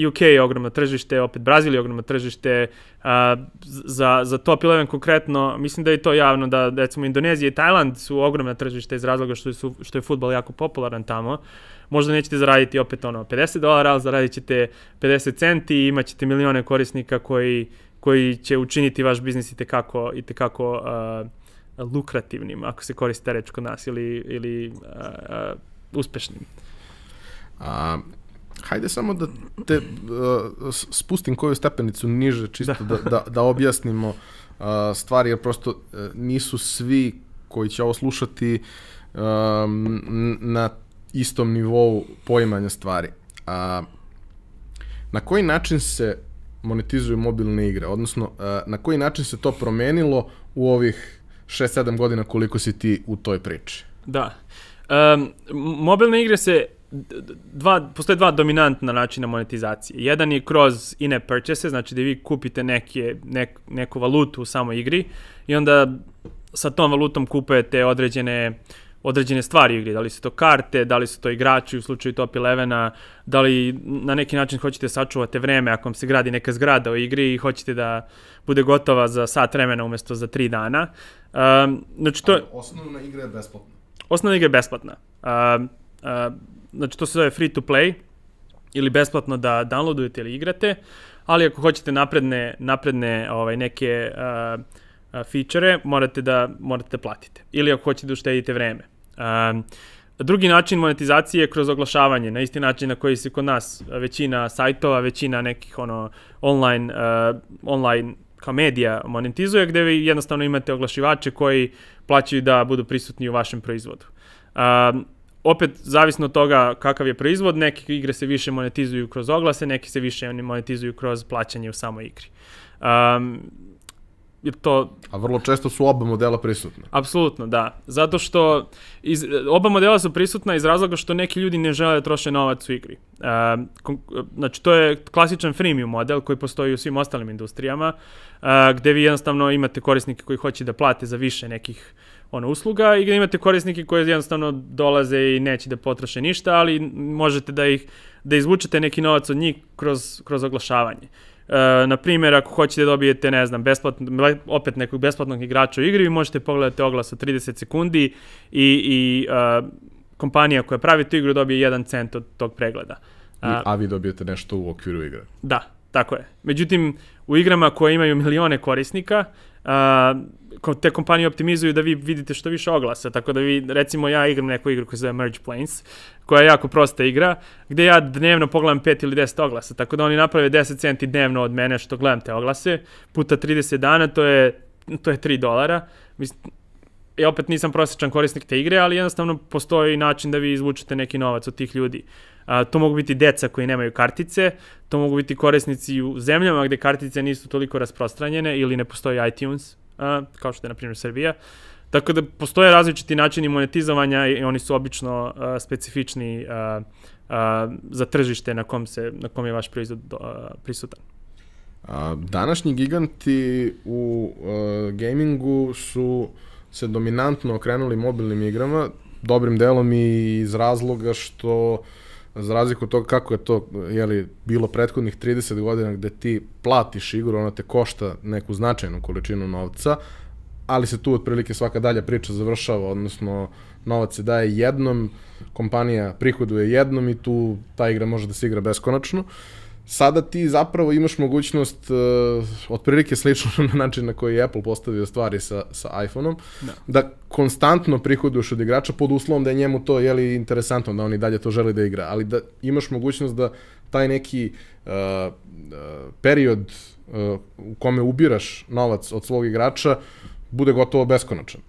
UK je ogromno tržište, opet Brazil je ogromno tržište, a, za, za top 11 konkretno, mislim da je to javno, da recimo Indonezija i Tajland su ogromna tržište iz razloga što, su, što je futbol jako popularan tamo. Možda nećete zaraditi opet ono 50 dolara, ali zaradit ćete 50 centi i imat ćete milione korisnika koji, koji će učiniti vaš biznis i tekako, i tekako uh, lukrativnim, ako se koriste reč kod nas, ili, ili uh, uh, uspešnim. A, hajde samo da te uh, spustim koju stepenicu niže, čisto da, da, da, da objasnimo uh, stvari, jer prosto uh, nisu svi koji će ovo slušati um, na istom nivou poimanja stvari. A, na koji način se monetizuju mobilne igre, odnosno a, na koji način se to promenilo u ovih 6-7 godina koliko si ti u toj priči? Da. Um, mobilne igre se dva, postoje dva dominantna načina monetizacije. Jedan je kroz in-app purchase, znači da vi kupite neke, nek, neku valutu u samoj igri i onda sa tom valutom kupujete određene određene stvari u igri, da li su to karte, da li su to igrači u slučaju Top 11 da li na neki način hoćete sačuvate vreme ako vam se gradi neka zgrada u igri i hoćete da bude gotova za sat vremena umesto za tri dana. Um, znači to... osnovna igra je besplatna. Osnovna igra je besplatna. Um, uh, znači to se zove free to play ili besplatno da downloadujete ili igrate, ali ako hoćete napredne, napredne ovaj, neke uh, feature morate da morate da platite. Ili ako hoćete da uštedite vreme. Um, drugi način monetizacije je kroz oglašavanje, na isti način na koji se kod nas većina sajtova, većina nekih ono online, uh, online kao medija monetizuje, gde vi jednostavno imate oglašivače koji plaćaju da budu prisutni u vašem proizvodu. Um, opet zavisno od toga kakav je proizvod, neke igre se više monetizuju kroz oglase, neke se više monetizuju kroz plaćanje u samoj igri. Um, jer to... A vrlo često su oba modela prisutna. Apsolutno, da. Zato što iz, oba modela su prisutna iz razloga što neki ljudi ne žele da troše novac u igri. Uh, znači, to je klasičan freemium model koji postoji u svim ostalim industrijama, uh, gde vi jednostavno imate korisnike koji hoće da plate za više nekih ono, usluga i gde imate korisnike koji jednostavno dolaze i neće da potroše ništa, ali možete da ih da izvučete neki novac od njih kroz, kroz oglašavanje. E, na primjer, ako hoćete da dobijete, ne znam, besplatno, opet nekog besplatnog igrača u igri, vi možete pogledati oglas od 30 sekundi i, i e, kompanija koja pravi tu igru dobije 1 cent od tog pregleda. A, a vi dobijete nešto u okviru igre. Da, tako je. Međutim, u igrama koje imaju milione korisnika, a, te kompanije optimizuju da vi vidite što više oglasa, tako da vi, recimo ja igram neku igru koja se zove Merge Planes, koja je jako prosta igra, gde ja dnevno pogledam 5 ili 10 oglasa, tako da oni naprave 10 centi dnevno od mene što gledam te oglase, puta 30 dana, to je, to je 3 dolara. Mislim, ja opet nisam prosječan korisnik te igre, ali jednostavno postoji način da vi izvučete neki novac od tih ljudi. A, to mogu biti deca koji nemaju kartice, to mogu biti korisnici u zemljama gde kartice nisu toliko rasprostranjene ili ne postoji iTunes, a, kao što je, na primjer, Srbija. Tako da postoje različiti načini monetizovanja i oni su obično a, specifični a, a, za tržište na kom, se, na kom je vaš proizvod a, prisutan. A, današnji giganti u uh, gamingu su se dominantno okrenuli mobilnim igrama, dobrim delom i iz razloga što za razliku od toga kako je to jeli, bilo prethodnih 30 godina gde ti platiš igru, ona te košta neku značajnu količinu novca, ali se tu otprilike svaka dalja priča završava, odnosno novac se daje jednom, kompanija prihoduje jednom i tu ta igra može da se igra beskonačno. Uh, sada ti zapravo imaš mogućnost uh, otprilike slično na način na koji je Apple postavio stvari sa, sa iPhone-om, da. da konstantno prihoduješ od igrača pod uslovom da je njemu to jeli, interesantno, da on i dalje to želi da igra, ali da imaš mogućnost da taj neki uh, uh, period uh, u kome ubiraš novac od svog igrača bude gotovo beskonačan.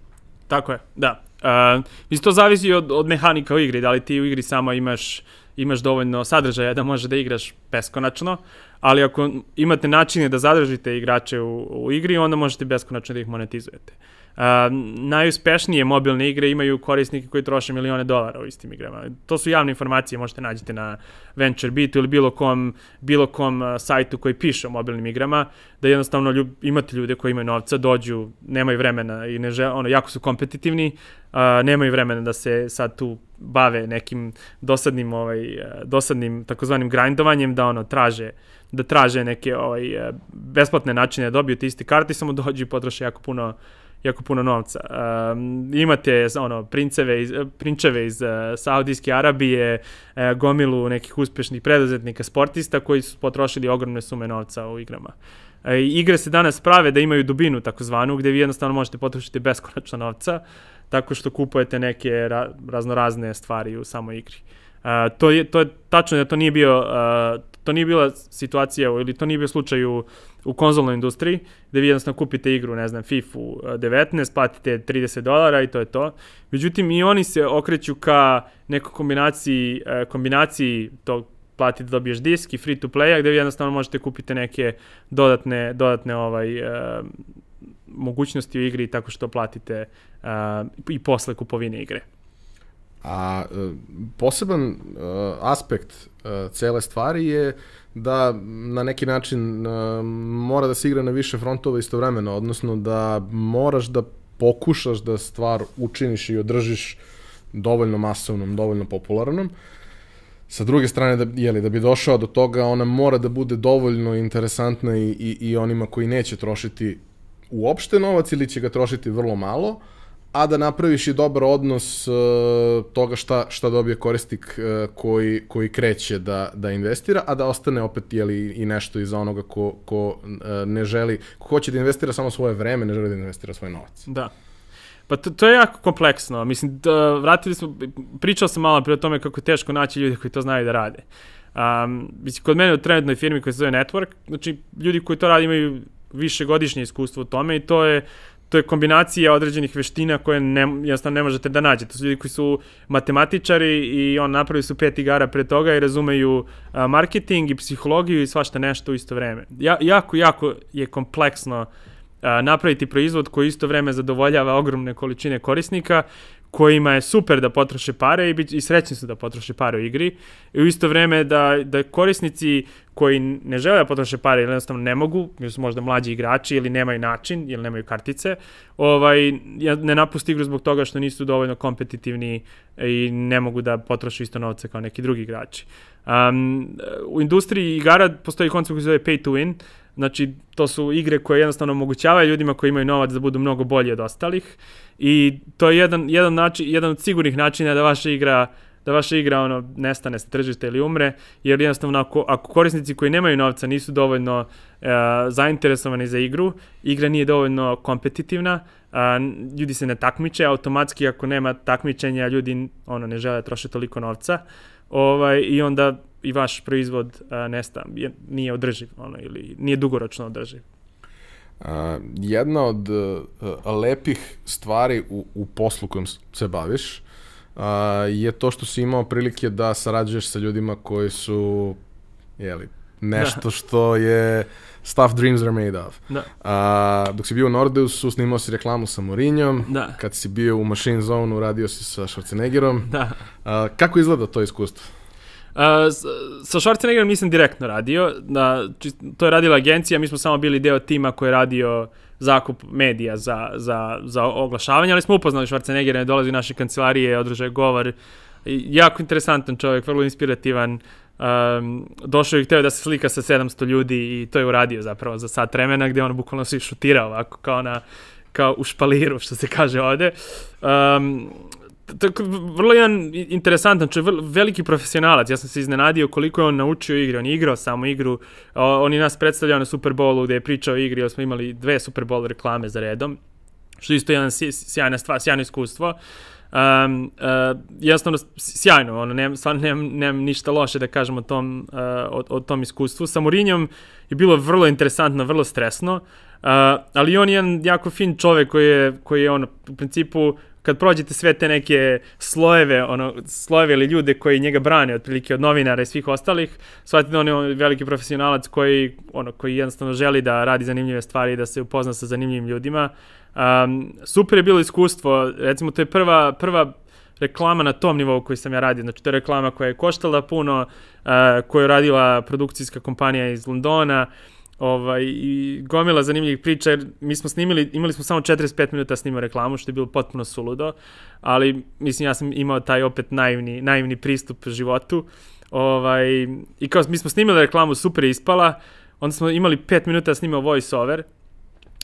Tako je, da. Uh, mislim, to zavisi od, od mehanika u igri, da li ti u igri samo imaš imaš dovoljno sadržaja da može da igraš beskonačno, ali ako imate načine da zadržite igrače u, u igri, onda možete beskonačno da ih monetizujete. Uh, najuspešnije mobilne igre imaju korisnike koji troše milione dolara u istim igrama. To su javne informacije, možete nađete na VentureBeatu ili bilo kom, bilo kom sajtu koji piše o mobilnim igrama, da jednostavno ljub, imate ljude koji imaju novca, dođu, nemaju vremena i ne žele, ono, jako su kompetitivni, uh, nemaju vremena da se sad tu bave nekim dosadnim ovaj dosadnim takozvanim grindovanjem da ono traže da traže neke ovaj besplatne načine da dobiju te iste karte samo dođu i potroše jako puno jako puno novca. Um, imate ono princeve iz prinčeve iz uh, Saudijske Arabije, uh, gomilu nekih uspešnih preduzetnika, sportista koji su potrošili ogromne sume novca u igrama. Uh, igre se danas prave da imaju dubinu takozvanu gde vi jednostavno možete potrošiti beskonačno novca tako što kupujete neke ra raznorazne stvari u samoj igri. Uh, to je to je tačno da to nije bio uh, to nije bila situacija ili to nije bio slučaj u, u konzolnoj industriji, gde vi jednostavno kupite igru, ne znam, FIFA 19, platite 30 dolara i to je to. Međutim, i oni se okreću ka nekoj kombinaciji, uh, kombinaciji tog platiti da dobiješ disk i free to play, gde vi jednostavno možete kupiti neke dodatne, dodatne ovaj, uh, mogućnosti u igri tako što platite uh, i posle kupovine igre. A uh, poseban uh, aspekt uh, cele stvari je da na neki način uh, mora da se igra na više frontova istovremeno, odnosno da moraš da pokušaš da stvar učiniš i održiš dovoljno masovnom, dovoljno popularnom. Sa druge strane, da, jeli, da bi došao do toga, ona mora da bude dovoljno interesantna i, i, i onima koji neće trošiti uopšte novac ili će ga trošiti vrlo malo, a da napraviš i dobar odnos uh, toga šta, šta dobije korisnik uh, koji, koji kreće da, da investira, a da ostane opet jeli, i nešto iza onoga ko, ko uh, ne želi, ko hoće da investira samo svoje vreme, ne želi da investira svoj novac. Da. Pa to, to je jako kompleksno. Mislim, da, vratili smo, pričao sam malo pre o tome kako je teško naći ljudi koji to znaju da rade. Um, mislim, kod mene u trenutnoj firmi koja se zove Network, znači ljudi koji to rade imaju više godišnje iskustvo u tome i to je to je kombinacija određenih veština koje ne, jednostavno ne možete da nađete. To su ljudi koji su matematičari i on napravi su pet igara pre toga i razumeju a, marketing i psihologiju i svašta nešto u isto vreme. Ja, jako, jako je kompleksno a, napraviti proizvod koji isto vreme zadovoljava ogromne količine korisnika kojima je super da potroše pare i, bit, i srećni su da potroše pare u igri i u isto vreme da, da korisnici koji ne žele da potroše pare ili jednostavno ne mogu, jer su možda mlađi igrači ili nemaju način ili nemaju kartice, ovaj, ne napusti igru zbog toga što nisu dovoljno kompetitivni i ne mogu da potroše isto novce kao neki drugi igrači. Um, u industriji igara postoji koncept koji se zove pay to win, Znači, to su igre koje jednostavno omogućavaju ljudima koji imaju novac da budu mnogo bolji od ostalih. I to je jedan, jedan, način, jedan od sigurnih načina da vaša igra da vaša igra ono nestane sa tržišta ili umre, jer jednostavno ako, ako korisnici koji nemaju novca nisu dovoljno e, zainteresovani za igru, igra nije dovoljno kompetitivna, a, ljudi se ne takmiče, automatski ako nema takmičenja ljudi ono ne žele da troše toliko novca, ovaj, i onda i vaš proizvod a, nesta, je, nije održiv ono, ili nije dugoročno održiv. A, jedna od a, lepih stvari u, u poslu kojom se baviš a, je to što si imao prilike da sarađuješ sa ljudima koji su jeli, nešto da. što je stuff dreams are made of. Da. A, dok si bio u Nordeusu, snimao si reklamu sa Mourinhom. Da. Kad si bio u Machine Zone, radio si sa Schwarzeneggerom. Da. A, kako izgleda to iskustvo? Sa Schwarzeneggerom nisam direktno radio, da, to je radila agencija, mi smo samo bili deo tima koji je radio zakup medija za, za, za oglašavanje, ali smo upoznali Schwarzeneggera, dolazi u naše kancelarije, održaje govor, jako interesantan čovjek, vrlo inspirativan, um, došao i hteo da se slika sa 700 ljudi i to je uradio zapravo za sat vremena gde on bukvalno se šutirao ovako kao na kao u špaliru, što se kaže ovde. Um, tako, vrlo jedan interesantan čovjek, veliki profesionalac. Ja sam se iznenadio koliko je on naučio igre. On je igrao samo igru. On je nas predstavljao na Super Bowlu gde je pričao o igri. Smo imali dve Super Bowl reklame za redom. Što isto je jedan sjajna stvar, sjajno iskustvo. Um, uh, jednostavno, sjajno, ono, nemam, stvarno nemam, nemam ništa loše da kažem o tom, uh, o, o tom iskustvu. Sa Mourinhom je bilo vrlo interesantno, vrlo stresno, uh, ali on je jedan jako fin čovek koji je, koji je ono, u principu, kad prođete sve te neke slojeve, ono, slojeve ili ljude koji njega brane, otprilike od novinara i svih ostalih, shvatite da on je veliki profesionalac koji, ono, koji jednostavno želi da radi zanimljive stvari i da se upozna sa zanimljivim ljudima. Um, super je bilo iskustvo, recimo to je prva, prva reklama na tom nivou koji sam ja radio. Znači, to je reklama koja je koštala puno, uh, koju je radila produkcijska kompanija iz Londona, ovaj, i gomila zanimljivih priča, jer mi smo snimili, imali smo samo 45 minuta snima reklamu, što je bilo potpuno suludo, ali mislim ja sam imao taj opet naivni, naivni pristup životu. Ovaj, I kao mi smo snimali reklamu, super je ispala, onda smo imali 5 minuta da snimao voice over,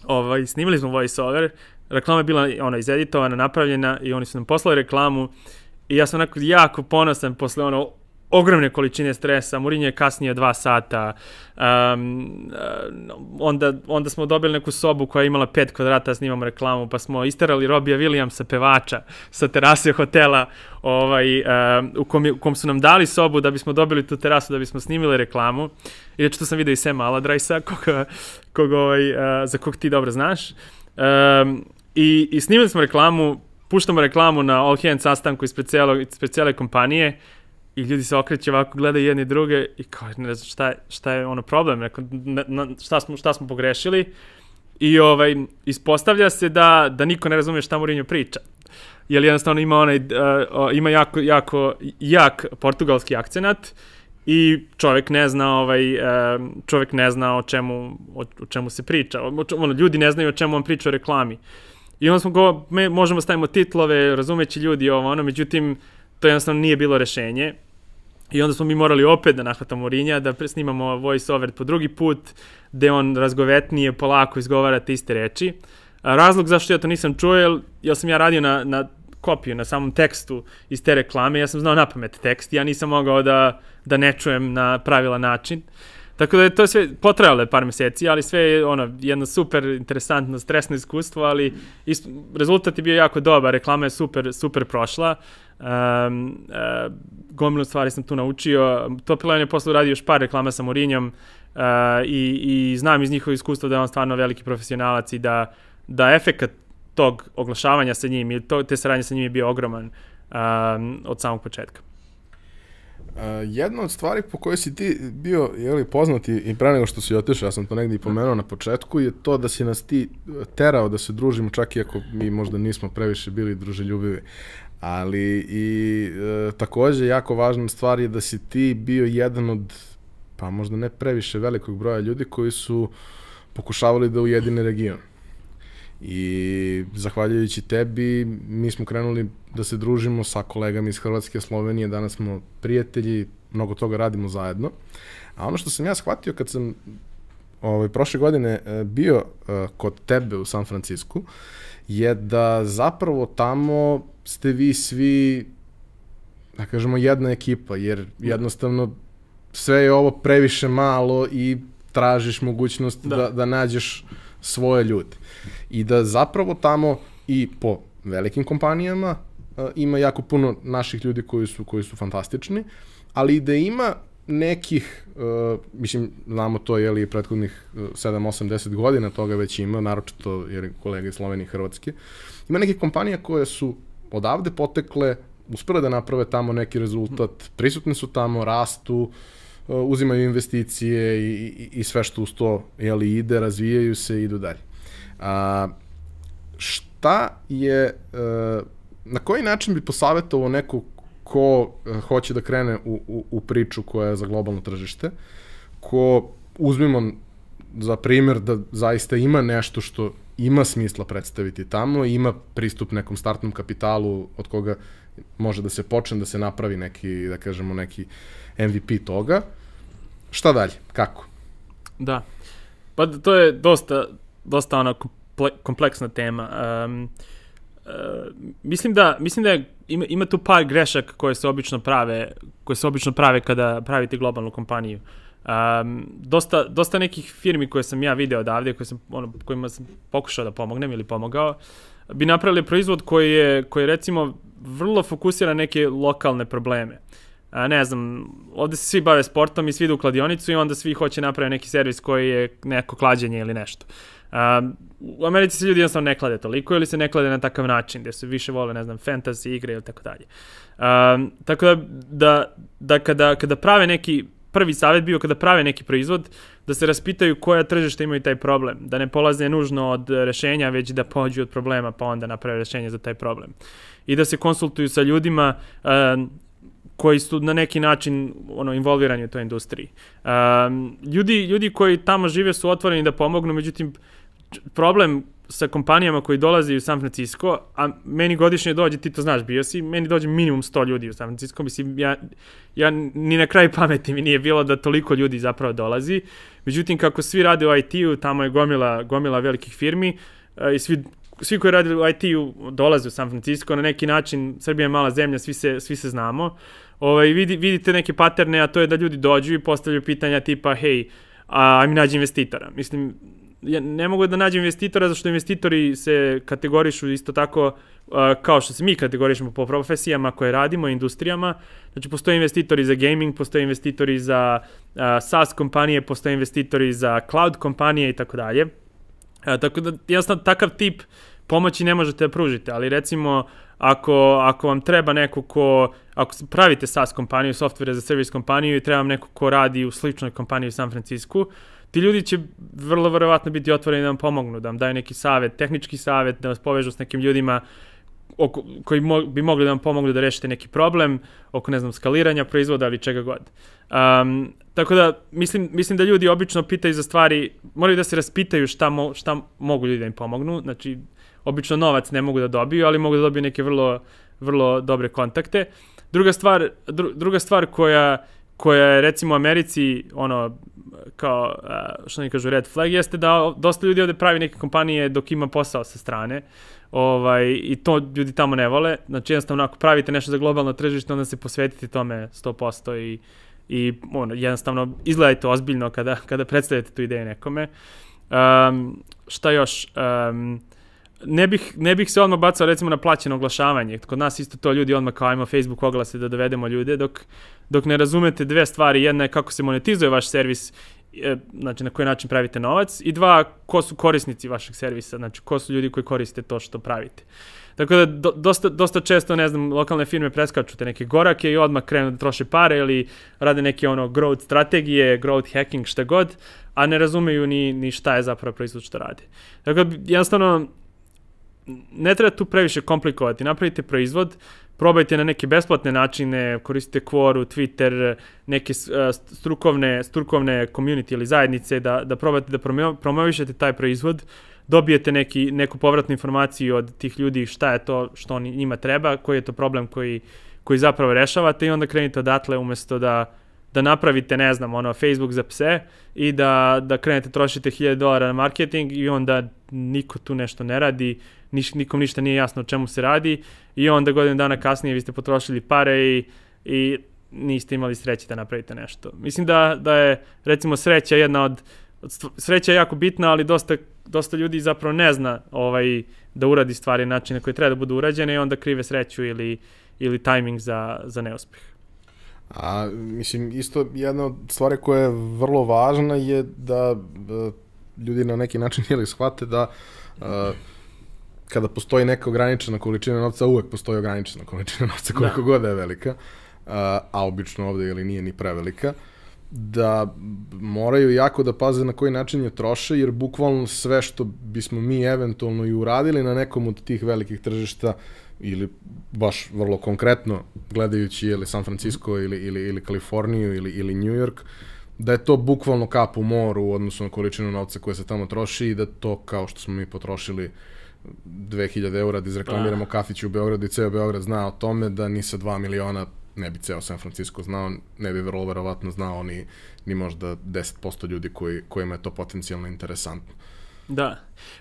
ovaj, snimali smo voice over, reklama je bila ona izeditovana, napravljena i oni su nam poslali reklamu i ja sam onako jako ponosan posle ono ogromne količine stresa, Mourinho je kasnije dva sata, um, onda, onda smo dobili neku sobu koja je imala pet kvadrata, snimamo reklamu, pa smo isterali Robija Williamsa, pevača, sa terase hotela, ovaj, um, u, kom, u kom su nam dali sobu da bismo dobili tu terasu, da bismo snimili reklamu. I reći, sam vidio i Sema Aladrajsa, koga, koga, ovaj, uh, za kog ti dobro znaš. Um, i, I snimili smo reklamu, puštamo reklamu na All Hands sastanku ispred, cijelo, ispred cijele kompanije i ljudi se okreće ovako, gledaju jedni druge i kao, ne znam šta je, šta je ono problem, neko, ne, na, šta, smo, šta smo pogrešili i ovaj, ispostavlja se da, da niko ne razume šta Mourinho priča. Jer jednostavno ima onaj, uh, ima jako, jako jak portugalski akcenat i čovjek ne zna ovaj uh, čovjek ne zna o čemu o, o čemu se priča. Ono ljudi ne znaju o čemu on priča o reklami. I onda smo go, me, možemo stavimo titlove, razumeći ljudi ovo, ono, međutim, to jednostavno nije bilo rešenje. I onda smo mi morali opet da nahvatamo Rinja, da snimamo voice over po drugi put, gde on razgovetnije, polako izgovara te iste reči. A razlog zašto ja to nisam čuo, jer, jer sam ja radio na, na kopiju, na samom tekstu iz te reklame, ja sam znao na pamet tekst, ja nisam mogao da, da ne čujem na pravilan način. Tako da je to sve potrajalo je par meseci, ali sve je ono jedno super interesantno stresno iskustvo, ali ist, rezultat je bio jako dobar, reklama je super super prošla. Um, uh, gomilu stvari sam tu naučio. To Pilan je posle uradio još par reklama sa Mourinhom uh, i, i znam iz njihovog iskustva da je on stvarno veliki profesionalac i da, da efekat tog oglašavanja sa njim ili to, te saradnje sa njim je bio ogroman um, od samog početka. Uh, jedna od stvari po kojoj si ti bio jeli, poznati i pre nego što si otišao, ja sam to negdje i pomenuo na početku, je to da si nas ti terao da se družimo, čak i ako mi možda nismo previše bili druželjubivi. Ali i e, takođe jako važna stvar je da si ti bio jedan od, pa možda ne previše velikog broja ljudi koji su pokušavali da ujedine region. I zahvaljujući tebi, mi smo krenuli da se družimo sa kolegama iz Hrvatske, Slovenije, danas smo prijatelji, mnogo toga radimo zajedno. A ono što sam ja shvatio kad sam ovaj, prošle godine e, bio uh, kod tebe u San Francisku, je da zapravo tamo ste vi svi, da kažemo, jedna ekipa, jer jednostavno sve je ovo previše malo i tražiš mogućnost da, da, da nađeš svoje ljude. I da zapravo tamo i po velikim kompanijama uh, ima jako puno naših ljudi koji su, koji su fantastični, ali da ima nekih, uh, mislim, znamo to, je li prethodnih uh, 7, 8, 10 godina toga već ima, naročito jer kolega iz Slovenije i Hrvatske, ima nekih kompanija koje su odavde potekle uspele da naprave tamo neki rezultat, prisutni su tamo, rastu, uh, uzimaju investicije i, i, i sve što uz to jeli, ide, razvijaju se i idu dalje. A, šta je, uh, na koji način bi posavetovao neku ko uh, hoće da krene u, u, u priču koja je za globalno tržište, ko, uzmimo za primjer da zaista ima nešto što ima smisla predstaviti tamo, ima pristup nekom startnom kapitalu od koga može da se počne da se napravi neki, da kažemo, neki MVP toga. Šta dalje? Kako? Da. Pa to je dosta, dosta ona kompleksna tema. Um, uh, mislim da, mislim da je, ima, ima tu par grešaka koje se obično prave, koje se obično prave kada pravite globalnu kompaniju. Uh, Um, dosta, dosta nekih firmi koje sam ja video odavde, koje sam, ono, kojima sam pokušao da pomognem ili pomogao, bi napravili proizvod koji je, koji je recimo vrlo fokusira neke lokalne probleme. A, ne znam, ovde se svi bave sportom i svi idu u kladionicu i onda svi hoće napraviti neki servis koji je neko klađenje ili nešto. Um, u Americi se ljudi jednostavno ne klade toliko ili se ne klade na takav način, gde se više vole, ne znam, fantasy igre ili tako dalje. Um, tako da, da, da kada, kada prave neki prvi savjet bio kada prave neki proizvod, da se raspitaju koja tržišta imaju taj problem, da ne polaze nužno od rešenja, već da pođu od problema, pa onda naprave rešenje za taj problem. I da se konsultuju sa ljudima uh, koji su na neki način ono involvirani u toj industriji. Um, ljudi, ljudi koji tamo žive su otvoreni da pomognu, međutim problem sa kompanijama koji dolaze u San Francisco, a meni godišnje dođe, ti to znaš, bio si, meni dođe minimum 100 ljudi u San Francisco, mislim, ja, ja ni na kraju pameti mi nije bilo da toliko ljudi zapravo dolazi. Međutim, kako svi rade u IT-u, tamo je gomila, gomila velikih firmi i svi svi koji rade u IT-u dolaze u San Francisco, na neki način, Srbija je mala zemlja, svi se, svi se znamo, ovaj, vidi, vidite neke paterne, a to je da ljudi dođu i postavljaju pitanja tipa, hej, a, ajmi nađi investitora. Mislim, ja ne mogu da nađem investitora zato što investitori se kategorišu isto tako uh, kao što se mi kategorišemo po profesijama koje radimo, industrijama. Znači postoje investitori za gaming, postoje investitori za uh, SaaS kompanije, postoje investitori za cloud kompanije i tako dalje. Uh, tako da jednostavno takav tip pomoći ne možete da pružite, ali recimo ako, ako vam treba neko ko, ako pravite SaaS kompaniju, software za service kompaniju i treba vam neko ko radi u sličnoj kompaniji u San Francisco, ti ljudi će vrlo verovatno biti otvoreni da vam pomognu, da vam daju neki savet, tehnički savet, da vas povežu s nekim ljudima oko, koji mo, bi mogli da vam pomognu da rešite neki problem oko, ne znam, skaliranja proizvoda ili čega god. Um, tako da, mislim, mislim da ljudi obično pitaju za stvari, moraju da se raspitaju šta, mo, šta mogu ljudi da im pomognu, znači, obično novac ne mogu da dobiju, ali mogu da dobiju neke vrlo, vrlo dobre kontakte. Druga stvar, dru, druga stvar koja, koja je recimo u Americi ono kao što oni kažu red flag jeste da dosta ljudi ovde pravi neke kompanije dok ima posao sa strane ovaj, i to ljudi tamo ne vole. Znači jednostavno ako pravite nešto za globalno tržište onda se posvetite tome 100% i, i ono, jednostavno izgledajte ozbiljno kada, kada predstavljate tu ideju nekome. Um, šta još? Um, ne bih, ne bih se odmah bacao recimo na plaćeno oglašavanje. Kod nas isto to ljudi odmah kao ajmo Facebook oglase da dovedemo ljude, dok, dok ne razumete dve stvari. Jedna je kako se monetizuje vaš servis, e, znači na koji način pravite novac, i dva, ko su korisnici vašeg servisa, znači ko su ljudi koji koriste to što pravite. Tako da do, dosta, dosta često, ne znam, lokalne firme preskaču te neke gorake i odmah krenu da troše pare ili rade neke ono growth strategije, growth hacking, šta god, a ne razumeju ni, ni šta je zapravo proizvod što radi. Tako da jednostavno ne treba tu previše komplikovati. Napravite proizvod, probajte na neke besplatne načine, koristite Quoru, Twitter, neke strukovne, strukovne community ili zajednice da, da probate da promovišete taj proizvod, dobijete neki, neku povratnu informaciju od tih ljudi šta je to što njima treba, koji je to problem koji, koji zapravo rešavate i onda krenite odatle umesto da da napravite, ne znam, ono, Facebook za pse i da, da krenete trošite 1000 dolara na marketing i onda niko tu nešto ne radi, niš, nikom ništa nije jasno o čemu se radi i onda godinu dana kasnije vi ste potrošili pare i, i niste imali sreće da napravite nešto. Mislim da, da je, recimo, sreća jedna od, sreća je jako bitna, ali dosta, dosta ljudi zapravo ne zna ovaj, da uradi stvari na način na koji treba da budu urađene i onda krive sreću ili, ili tajming za, za neuspeh. A, mislim, isto jedna od stvari koja je vrlo važna je da, da ljudi na neki način ili shvate da uh, kada postoji neka ograničena količina novca, uvek postoji ograničena količina novca, koliko da. god da je velika, a, a obično ovde ili nije ni prevelika, da moraju jako da paze na koji način je troše, jer bukvalno sve što bismo mi eventualno i uradili na nekom od tih velikih tržišta, ili baš vrlo konkretno gledajući ili San Francisco ili, ili, ili Kaliforniju ili, ili New York, da je to bukvalno kap u moru u odnosu na količinu novca koje se tamo troši i da to kao što smo mi potrošili 2000 eura da izreklamiramo pa. kafić u Beogradu i ceo Beograd zna o tome da ni sa 2 miliona ne bi ceo San Francisco znao, ne bi vrlo verovatno znao ni, ni možda 10% ljudi koji, kojima je to potencijalno interesantno. Da.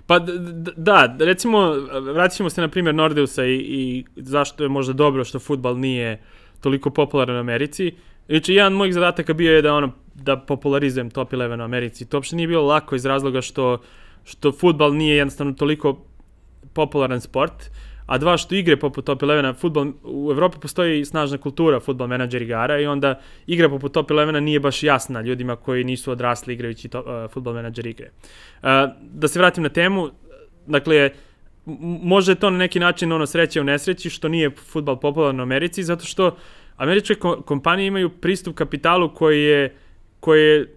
Pa da, recimo, vratit ćemo se na primjer Nordeusa i, i zašto je možda dobro što futbal nije toliko popularan u Americi. Znači, jedan mojih zadataka bio je da ono, da popularizujem top 11 u Americi. To uopšte nije bilo lako iz razloga što, što futbal nije jednostavno toliko popularan sport. A dva, što igre poput Top 11, futbol, u Evropi postoji snažna kultura futbol menadžer igara i onda igra poput Top 11 nije baš jasna ljudima koji nisu odrasli igrajući to, uh, futbol menadžer igre. Uh, da se vratim na temu, dakle, može to na neki način ono sreće u nesreći što nije futbal popularan u Americi zato što američke kompanije imaju pristup kapitalu koji je koji je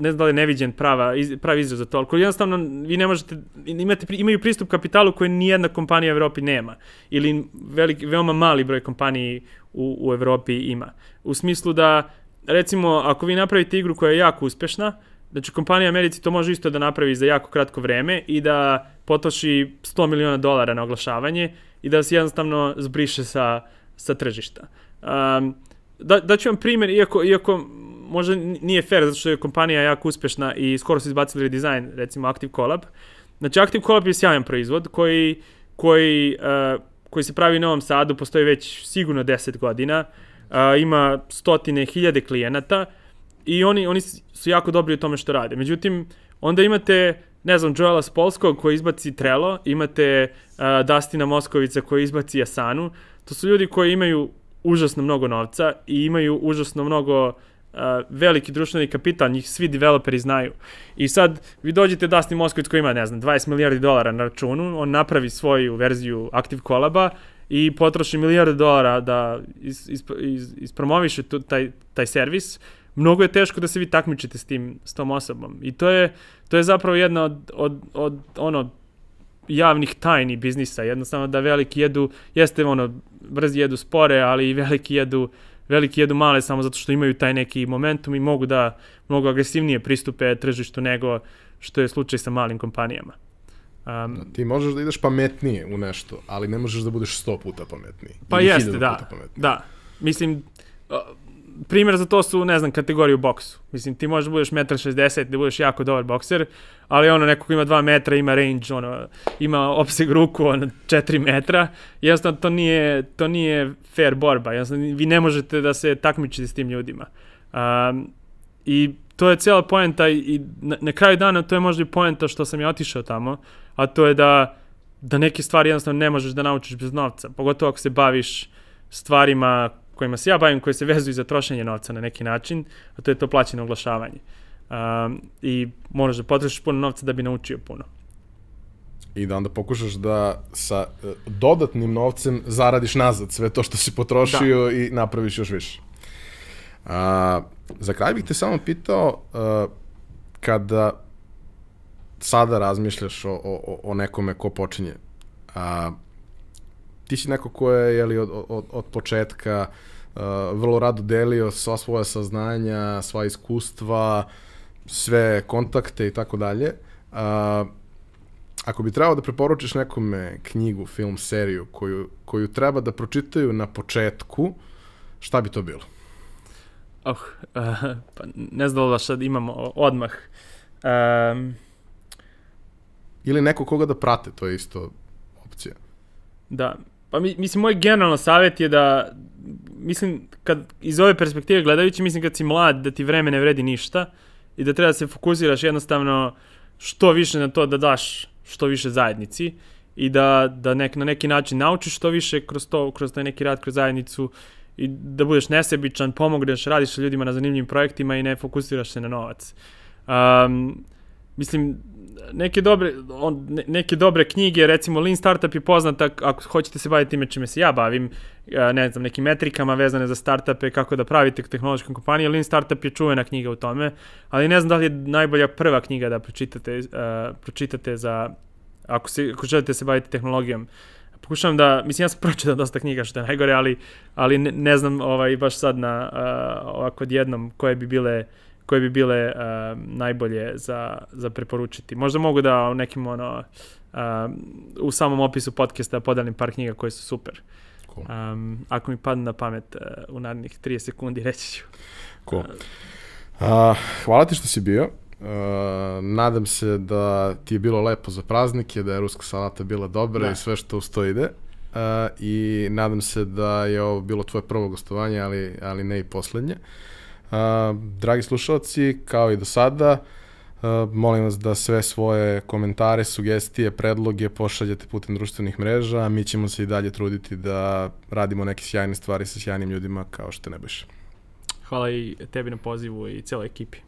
ne znam da li je neviđen prava, iz, pravi izraz za to, ali jednostavno vi ne možete, imate, imaju pristup kapitalu koji nijedna kompanija u Evropi nema. Ili veliki, veoma mali broj kompaniji u, u Evropi ima. U smislu da, recimo, ako vi napravite igru koja je jako uspešna, znači kompanija Americi to može isto da napravi za jako kratko vreme i da potroši 100 miliona dolara na oglašavanje i da se jednostavno zbriše sa, sa tržišta. Um, da, da ću vam primjer, iako, iako možda nije fair zato što je kompanija jako uspešna i skoro su izbacili redizajn, recimo Active Collab. Znači Active Collab je sjajan proizvod koji, koji, uh, koji se pravi u Novom Sadu, postoji već sigurno 10 godina, uh, ima stotine, hiljade klijenata i oni, oni su jako dobri u tome što rade. Međutim, onda imate ne znam, Joela Spolskog koji izbaci Trello, imate uh, Dustina Moskovica koji izbaci Asanu. To su ljudi koji imaju užasno mnogo novca i imaju užasno mnogo uh, veliki društveni kapital, njih svi developeri znaju. I sad vi dođete Dustin Moskvic koji ima, ne znam, 20 milijardi dolara na računu, on napravi svoju verziju Active Collaba i potroši milijarde dolara da is, is, is, ispromoviše tu, taj, taj servis, mnogo je teško da se vi takmičite s tim, s tom osobom. I to je, to je zapravo jedna od, od, od ono, javnih tajni biznisa, jednostavno da veliki jedu, jeste ono, brzi jedu spore, ali i veliki jedu uh, veliki jedu male samo zato što imaju taj neki momentum i mogu da mnogo agresivnije pristupe tržištu nego što je slučaj sa malim kompanijama. Um, da, ti možeš da ideš pametnije u nešto, ali ne možeš da budeš 100 puta pametniji. Pa jeste, da. Da. Mislim, primjer za to su, ne znam, kategorije u boksu. Mislim, ti možeš da budeš 1,60 m, da budeš jako dobar bokser, ali ono, neko ko ima 2 metra, ima range, ono, ima opseg ruku, ono, 4 metra, jednostavno to nije, to nije fair borba, jednostavno vi ne možete da se takmičite s tim ljudima. Um, I to je cijela poenta i na, na kraju dana to je možda i poenta što sam ja otišao tamo, a to je da, da neke stvari jednostavno ne možeš da naučiš bez novca, pogotovo ako se baviš stvarima kojima se ja bavim, koje se vezuju za trošenje novca na neki način, a to je to plaćeno oglašavanje. Um, I moraš da potrošiš puno novca da bi naučio puno. I da onda pokušaš da sa uh, dodatnim novcem zaradiš nazad sve to što si potrošio da. i napraviš još više. A, za kraj bih te samo pitao, uh, kada sada razmišljaš o, o, o nekome ko počinje, a, ti si neko ko je jeli, od, od, od početka uh, vrlo rado delio sva svoja saznanja, sva iskustva, sve kontakte i tako dalje. Ako bi trebao da preporučiš nekome knjigu, film, seriju koju, koju treba da pročitaju na početku, šta bi to bilo? Oh, uh, pa ne znam da sad imamo odmah. Um, Ili neko koga da prate, to je isto opcija. Da, Pa mi, mislim, moj generalno savjet je da, mislim, kad iz ove perspektive gledajući, mislim kad si mlad, da ti vreme ne vredi ništa i da treba da se fokusiraš jednostavno što više na to da daš što više zajednici i da, da nek, na neki način naučiš što više kroz to, kroz taj neki rad kroz zajednicu i da budeš nesebičan, pomogneš, radiš sa ljudima na zanimljivim projektima i ne fokusiraš se na novac. Um, mislim, neke dobre, on, ne, neke dobre knjige, recimo Lean Startup je poznat ako hoćete se baviti time čime se ja bavim, ne znam, nekim metrikama vezane za startupe, kako da pravite tehnološke kompanije. Lean Startup je čuvena knjiga u tome, ali ne znam da li je najbolja prva knjiga da pročitate, uh, pročitate za, ako, se, ako želite se baviti tehnologijom. Pokušavam da, mislim ja sam pročitao dosta knjiga što je najgore, ali, ali ne, ne znam ovaj, baš sad na uh, ovako odjednom koje bi bile koje bi bile uh, najbolje za, za preporučiti. Možda mogu da u nekim ono, uh, u samom opisu podcasta podelim par knjiga koje su super. Cool. Um, ako mi padne na pamet uh, u narednih 30 sekundi reći ću. Cool. Uh, hvala ti što si bio. Uh, nadam se da ti je bilo lepo za praznike, da je ruska salata bila dobra da. i sve što uz to ide. Uh, I nadam se da je ovo bilo tvoje prvo gostovanje, ali, ali ne i poslednje. Uh, dragi slušalci, kao i do sada, molim vas da sve svoje komentare, sugestije, predloge pošaljete putem društvenih mreža, mi ćemo se i dalje truditi da radimo neke sjajne stvari sa sjajnim ljudima kao što ne biš. Hvala i tebi na pozivu i celoj ekipi.